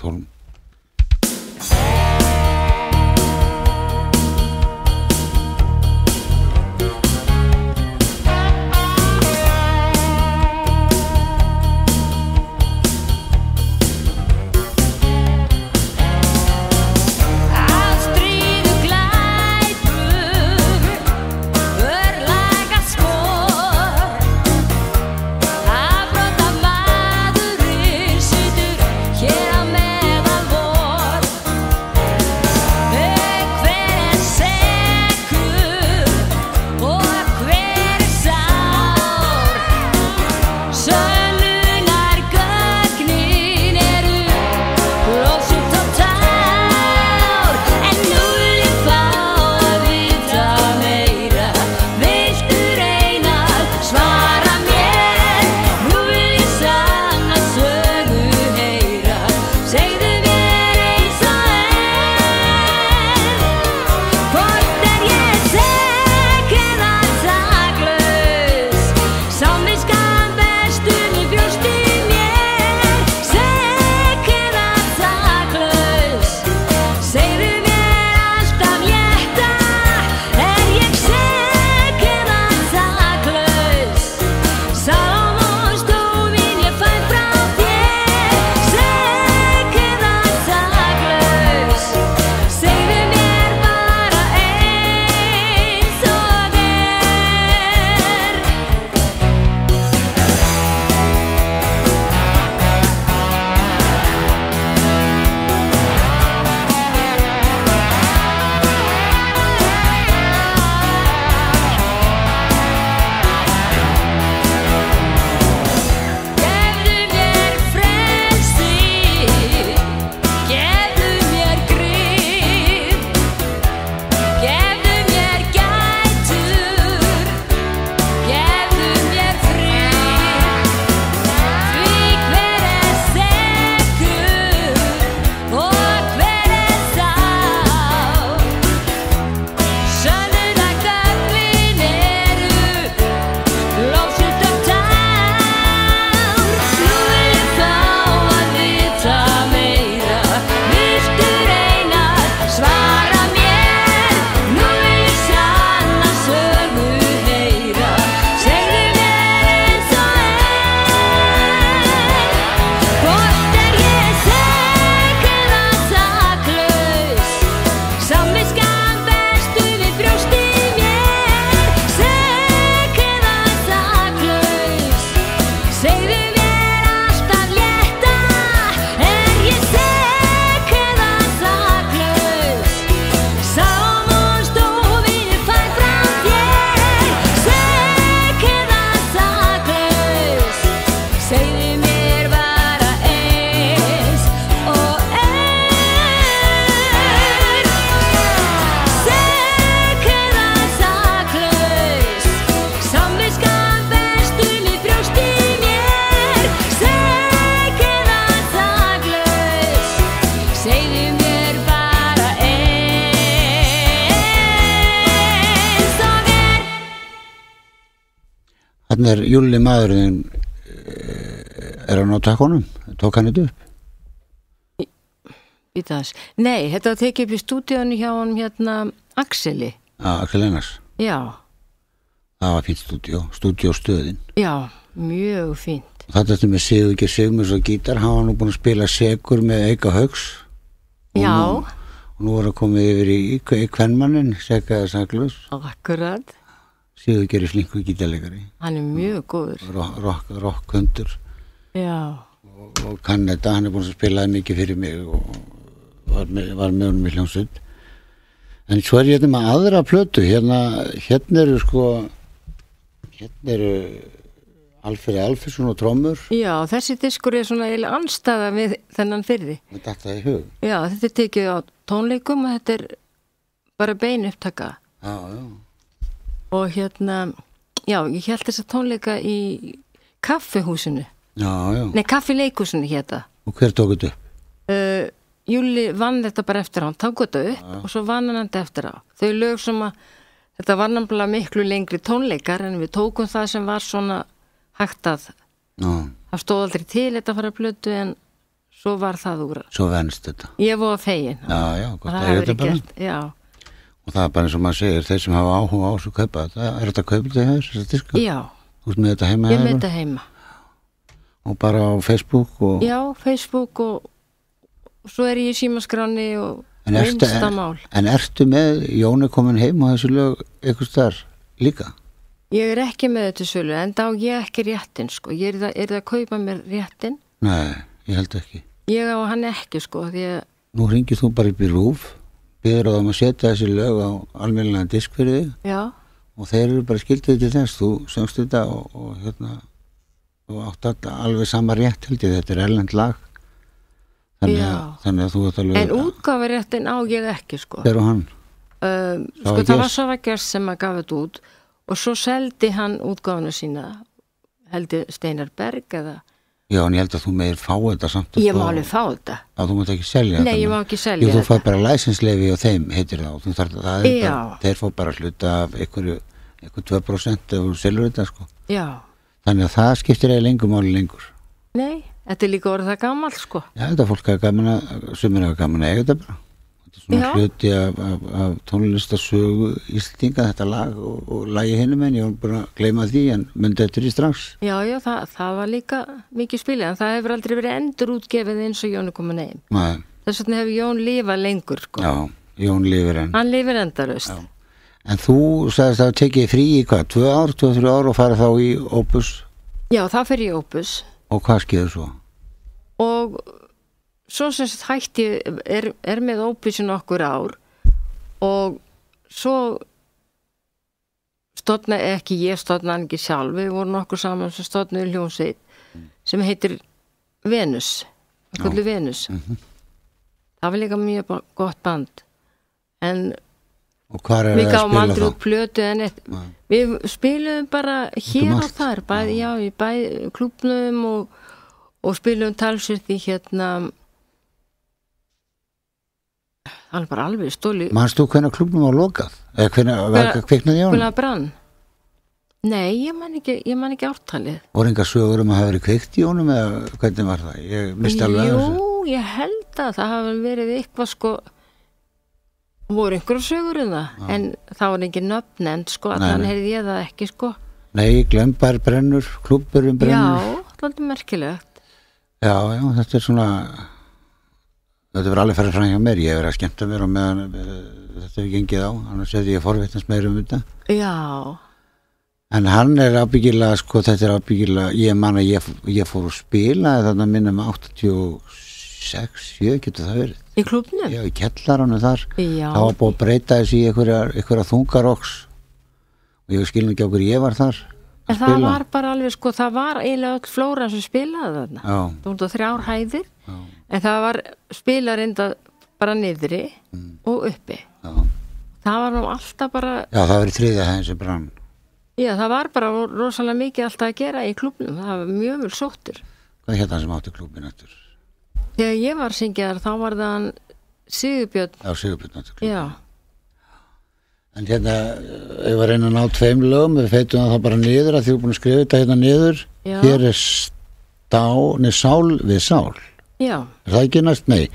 Þannig er Júli maðurinn eh, er hann á takkonum, tók hann þetta upp. Nei, þetta var tekið upp í stúdíónu hjá honum hérna Axeli. að Axel Einars, Já, það var fínt stúdíó, stúdíóstöðin. Já, mjög fínt. Þetta er með Sigur ekki Sigmurs og gítar. Hann var nú búin að spila segur með Eika Haugs. Og Já, nú, og nú er að koma yfir í, í, í kvennmannin Sekaða Saklus akkurat. Sigur gerir slinku gítarleikari. Hann er mjög góður. rock, rock, rockhundur Já, og, og kann þetta, hann er búin að spila mikið fyrir mig og var með, var með honum í hljómsveit. En svo er ég þetta með aðra plötu. Hérna, hérna eru sko hérna eru Alfred Alfredsson og Trommur. Já, þessi diskur er svona eiginlega anstæða við þennan fyrri. Já, þetta er tekið á tónleikum og þetta er bara bein upptaka. já, já, Og hérna, já, ég held þess að tónleika í kaffihúsinu. já, já. Nei, kaffileikúsinu hérna. og hver tók þetta upp? uh, Júli vann þetta bara eftir á. Hann tók þetta upp og svo vann hann þetta eftir á. Þau lög sem að þetta var náttúrulega miklu lengri tónleikar en við tókum það sem var svona hægt að það stóð aldrei til þetta fara plötu en svo var það úr. Svo venst þetta. Ég voru fegin. Já, já, gott það að hafi þetta bara. já, og það er bara eins og maður segir, þeir sem hafa áhuga á þessu kaupa þetta, er þetta hér, þess að diska já, þú veist með þetta heima ég með þetta heima. Og bara á Facebook og já, Facebook og, og svo er ég í símaskráni og minnsta en, en ertu með Jóni komin heim og þessu lög eitthvað þar líka? ég er ekki með þetta sölu en þá ég ekki réttin sko, ég er það, er það að kaupa mér réttin Nei, ég held ekki. Ég á hann ekki sko því að Nú ringir þú bara upp í rúf, byrður á þeim að setja þessi lög á almennilega disk fyrir þig. Já, og þeir eru bara skildið til þess, þú söngst þetta og, og hérna, þú átt þetta alveg sama rétt held ég, þetta er erlend lag. Þannig að, þannig að þú ert alveg, en útgáfaréttin á ég ekki sko. Hver og hann? um, sko að það var Geirs. svo að gerst sem að gaf þetta út. Og svo seldi hann útgáfanu sína heldur Steinar Berg eða Já, en ég held að þú meir fá þetta samt ég má alveg fá þetta. Að þú mátt ekki selja Nei, þetta ég má ekki selja Jú, þú fær þetta. bara læsinslefi og þeim heitir það og þú þarf það er Já. bara, þeir fá bara hluta af einhverju, einhverju 2% ef þú selur þetta sko. Já, þannig að það skiptir eða lengur máli lengur. Nei, þetta er líka orðið það gammal sko. Já, þetta fólk er gaman að sumir er gaman að eiga þetta bara. þetta svona hluti af, af, af tónlistasögu Íslinga þetta lag og, og lagi hinnum en ég var bara að gleyma því en myndi eftir í strax. Já, já, það, það var líka mikið spilið en það hefur aldrei verið endur útgefið eins og Jón komin heim Maður, þess vegna hefur Jón lifað lengur sko. Já, Jón lifir enn. Hann lifir endalaust. Já. En þú sagðist að tekið frí í hvað, tvö ár, tvö, þrjú ár og fara þá í Opus? Já, það fer ég opus. Og hvað skeiður svo? og svo sagt hætti er, er með óbísin okkur ár og svo stofna ekki ég stofna ekki sjálf. Við vorum okkur saman sem stofnaði hljónsveit sem heitir Venus okkur Venus. Það var líka mjög gott band. En Og hvað er við gáum aldrei út plötu við spilum bara hér um og allt? þar bæði, já, í bæði klubnum og, og spilum talsvirt í hérna er bara alveg stóli Manstu hvernig klubnum var lokað? Eða hvernig var kviknaði hann? hvernig brann nei, ég man ekki, ég man ekki ártalið Voru enga sögur um að hafa verið kvikt í honum eða hvernig var það? Ég misti alveg að þessu. jú, ég held að það hafa verið eitthvað sko voru einhverjum sögur um það en það var ekki nöfnend sko, þannig nei. heyrði ég það ekki sko Nei, glembar brennur, klubburum brennur. já, er merkilegt Já, já, þetta er svona þetta verður alveg farið fram hjá mér. Ég hef verið að skemmta mér og meðan uh, þetta hefur gengið á, annars hefði ég forvittnast meira um þetta. Já, en hann er ábyggilega, sko, þetta er ábyggilega ég man að ég, ég fór að spila þarna minna með 86 7 getur það verið. Í klubnum já, í kellarannu þar. Já. það var búið að breyta þessi í einhverja, þungaroks. Og ég skilin ekki okkur ég var þar að En það spila. var bara alveg sko, það var eiginlega öll flóra sem spilaði þarna. Það voru þrjár hæðir, já, en það var spilarinn bara niðri og uppi. já Það var nú alltaf bara, já, það var í þriðja hæðin sem brann já það var bara rosalega mikið alltaf að gera í klubnum. Það var mjög vel sóttur. hvað hérna sem átti klubin eftir Þegar ég var syngjaðar þá var það Sigurbjörn, já, Sigurbjörn átti klubin já, En hérna, ef við reyna að ná tveim lögum, við feitum það bara niður að því við erum búin að skrifa þetta hérna niður. Já. Hér er stá, nei, sál við sál. Já, það ekki næst? Nei.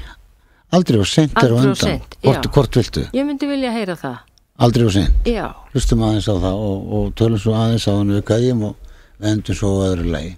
Aldrei og seint er á undan. Hvort, hvort viltu? ég myndi vilja heyra það. Aldrei og seint. Já, Hlustum aðeins á það og, og tölum svo aðeins á hann við gæðjum og við endum svo öðru lagi.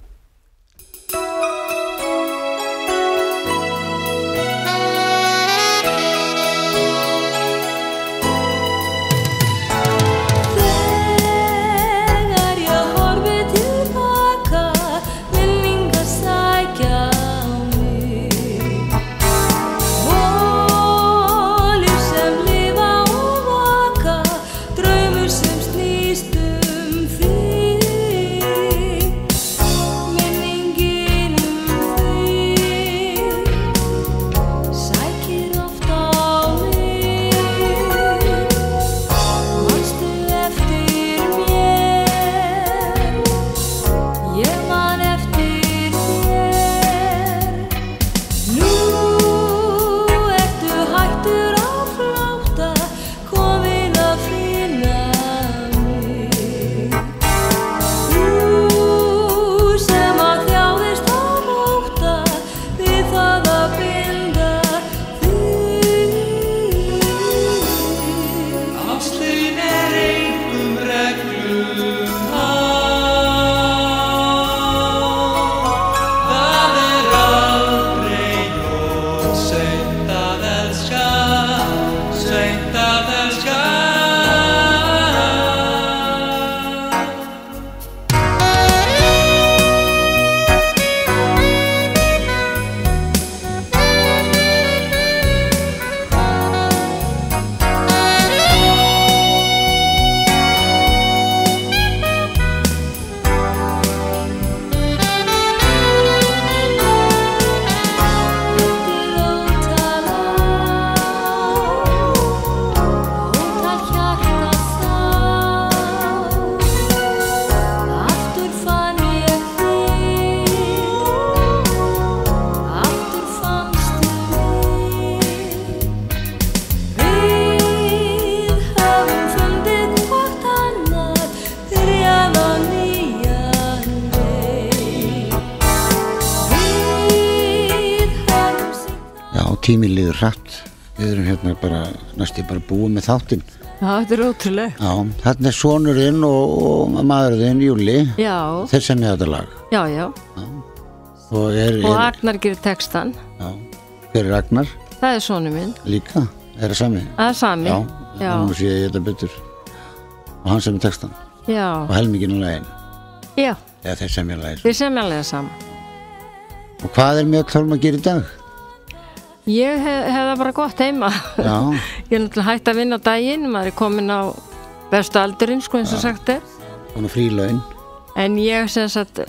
Já, tími líður hratt. Við erum hérna bara, næstu bara búið með þáttinn. já þetta er ótrúlega. Já, þarna er sonurinn og, og maðurinn Júli. Já, Þeir semja þetta lag. já, já. Og er, Og er Agnar gerir textan. já, hver er Ragnar Það er sonu minn. líka? Er það sami? Það er sami. Já, Já. nú sé ég þetta betur. Og hann semja textan. Já, Og helmingin á lagin. já. Eða þeir semja lagin. Við sem alveg saman. Og hvað er mjög tólum að gera í dag? Ég hef, hef það bara gott heima. Já, Ég er náttúrulega hægt að vinna daginn, maður er komin á bestu aldurinn, sko eins og sagt er. svona frílaun. En ég sem sagt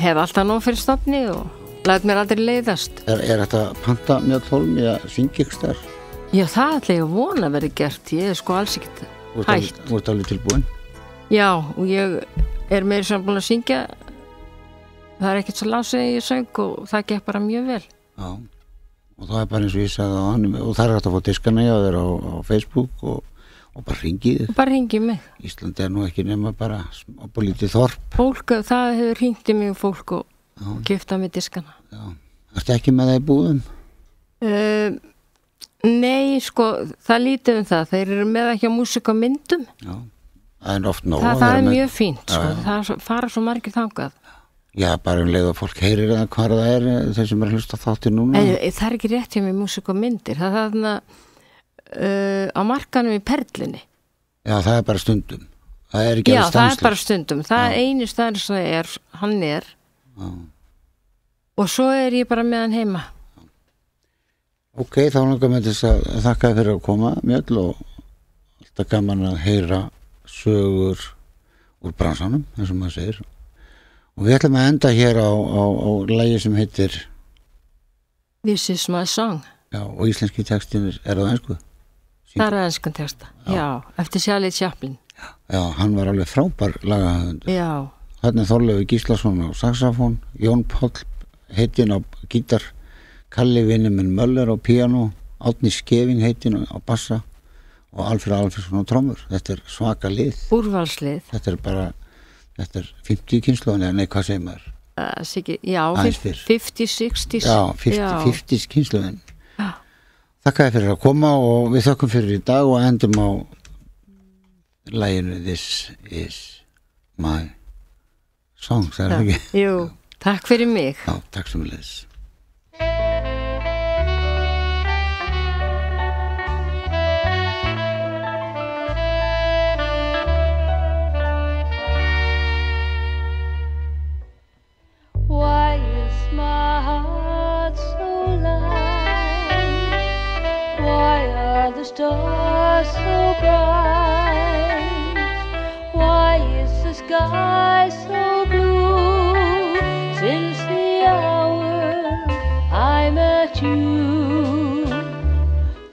hef alltaf nóg fyrir stofni og læt mér aldrei leiðast. Er, er þetta panta mjög tólum ykkur starf? Já, það ætla ég að vona að verði gert. Ég er sko alls ekkert hætt. Þú ert alveg tilbúin? Já, og ég er meira sem búin að syngja. Það er ekkert svo lásið ég söng og það gekk bara mjög vel. Já. Og það er bara eins og ég sagði á hann og það er hægt að fá diskana hjá þér á, á Facebook og, og bara ringið. Og bara ringið mig. Ísland er nú ekki nema bara smá lítið þorp. Fólk, það hefur ringt í mig fólk og Já. giftað mig diskana. Já. Ertu ekki með það í búðum? Uh, nei, sko, það lítið um það. Þeir eru með ekki á músik og myndum. Já. Það er oft nóg það, að það er með- mjög fínt, sko. Það fara svo margir þangað. Já, bara um leið og fólk heyrir það hvað það er eh, þeir sem er að hlusta á þátti núna. En, það er ekki rétt hjá mig músik og myndir. Það er þarna uh, á markanum í perlinni. Já, það er bara stundum. Það er ekki Já, alveg það er bara stundum. Það er einu staðar sem er, hann er. Já. Og svo er ég bara með hann heima. Ok, þá langar með þess að þakka fyrir að koma mjöll og alltaf gaman að heyra sögur úr bransanum, eins og maður segir. Og við ætlum að enda hér á, á, á lægi sem heitir, This is my song. já, og íslenski textin er- á einsku. Það er aðeinskan texta. Já. eftir Charlie Chaplin. Já, hann var alveg frábær lagahöfundur. Já, Þarna er Þorlefi Gíslason á saxofón, Jón Páll heitin á gítar, Kalli Vinneminn Möller á piano, Átni Skeving heitin á bassa og Alfred Alfredsson og trommur þetta er svaka lið úrvalslið þetta er bara þetta er 50 kynsluðan eða nei hvað segir maður? Uh, Siggi, já, Aðeins fif- fyrr. 50, 60 já, 50, 50 kynsluðan þakka þér fyrir að koma og við þakkum fyrir í dag og endum á læginu This is my song það er ekki? Jú, takk fyrir mig. Já, takk sem við leðis the stars so bright? Why is the sky so blue? Since the hour I met you,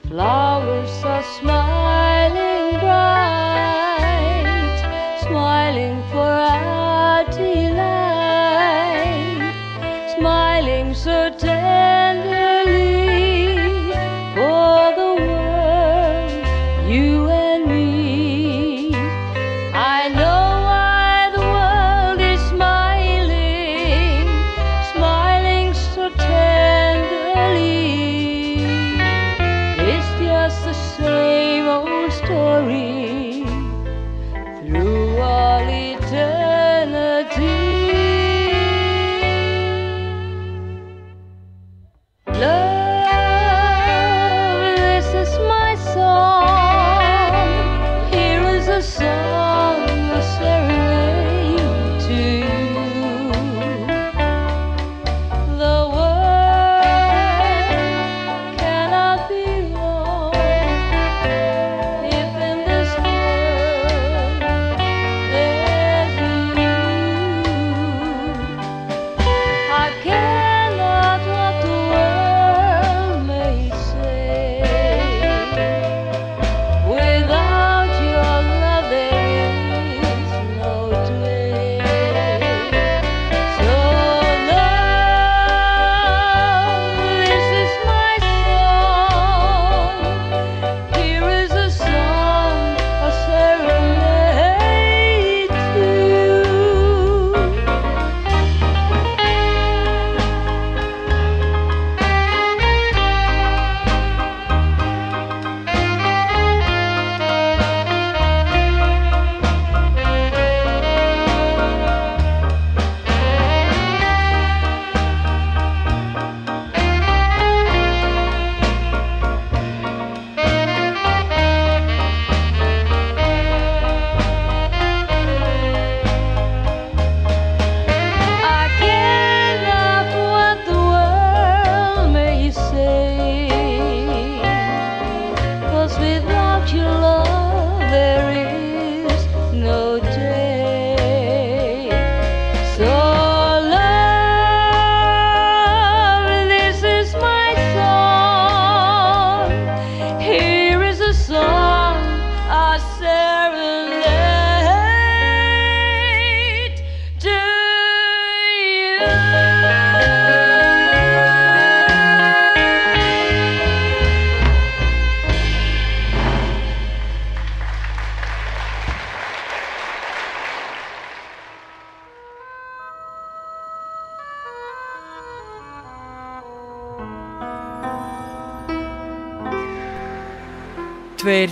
flowers are smiling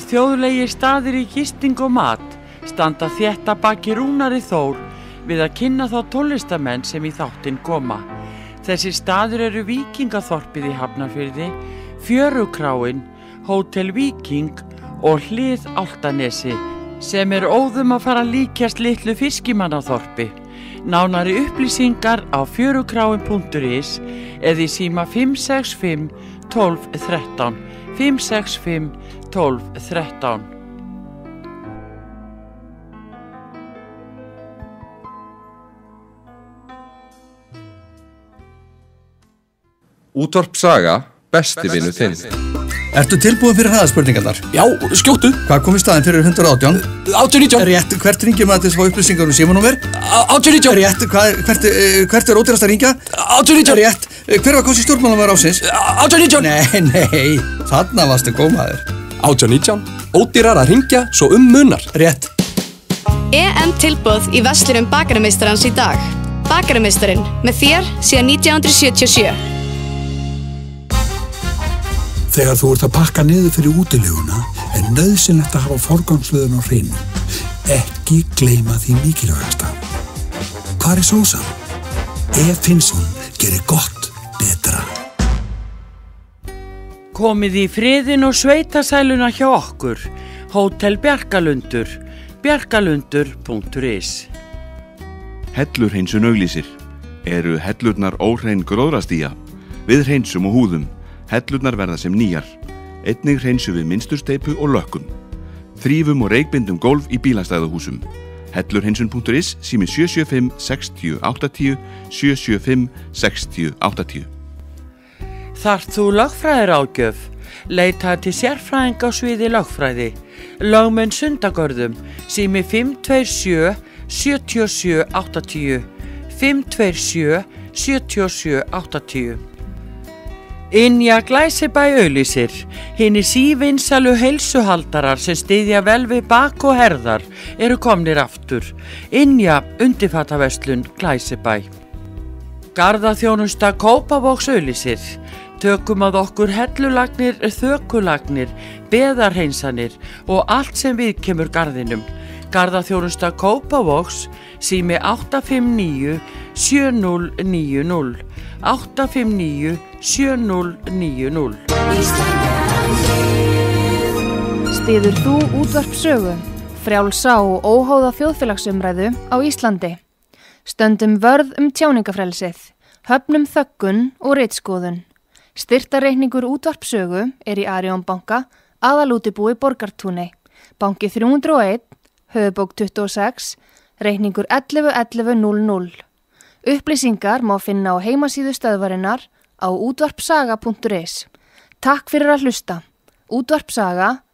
þjóðlegi staðir í gisting og mat standa þétta baki rúnari þór við að kynna þá tólistamenn sem í þáttinn koma. Þessi staður eru Víkingaþorpið í Hafnarfyrði, Fjörukráin, Hótel Víking og Hlið Áltanesi sem er óðum að fara líkjast litlu fiskimannaþorpi. Nánari upplýsingar á fjörukráin.is eða í síma 565 12 13 565 12 13 Útvarp Saga, besti vinnu þinn. Ertu tilbúin fyrir hraðaspurningarnar? Já, skjóttu Hvað kom í staðin fyrir 118? 1819 Rétt, hvert ringjum að til að fá upplýsingar um símanúmer? 1819 Rétt, hvað, hvert, eh, hvert er ódýrast að ringja? 1819 Rétt, eh, hver var kosti stjórnmálamæður ásins? 1819 Nei, nei, þarna varstu gómaður 1819 ódýrar að ringja svo um munar. Rétt. EM tilbúð í Veslurum Bakarameistarans í dag. Bakarameistarinn með þér síðan 1977. Þegar þú ert að pakka niður fyrir útileguna er nöðsynlegt að hafa forgangsluðun á hreinu. Ekki gleyma því mikilvægasta. Hvar er sósan? Ef Finnsson gerir gott betra. Komið í friðin og sveitasæluna hjá okkur. Hótel Bjarkalundur. Bjarkalundur.is Hellur hreinsun auglýsir. Eru hellurnar óhrein gróðrastía? Við hreinsum og húðum. Hellurnar verða sem nýjar. Einnig hreinsu við minnstusteipu og lökkun. Þrýfum og reikbindum gólf í bílastæðuhúsum. Hellurhreinsun.is sími 775 60 80 775 60 80 Þart þú lögfræðir ágjöf? Leitaði til sérfræðing á sviði lögfræði. Lögmenn sundagörðum, sími 527 77 80 527 77 80 Inja Glæsibæ auðlýsir, hinn í sívinsalu heilsuhaldarar sem styðja vel við bak og herðar eru komnir aftur. Inja undirfattaverslun Glæsibæ. Garðaþjónusta Kópavóks auðlýsir, tökum að okkur hellulagnir, þökulagnir, beðarheinsanir og allt sem við kemur garðinum. Garðaþjónusta Kópavóks, sími 859 7090, 859 7090. Stiður þú útvarp sögu, frjálsa og óháða þjóðfélagsumræðu á Íslandi. Stöndum vörð um tjáningafrelsið, höfnum þöggun og reitskoðun. Styrtareikningur útvarp sögu er í Arjón banka, aðalútibúi Borgartúni, banki 301, höfubók 26, reikningur 111100. Upplýsingar má finna á heimasíðu stöðvarinnar á útvarpsaga.is. Takk fyrir að hlusta. Útvarpsaga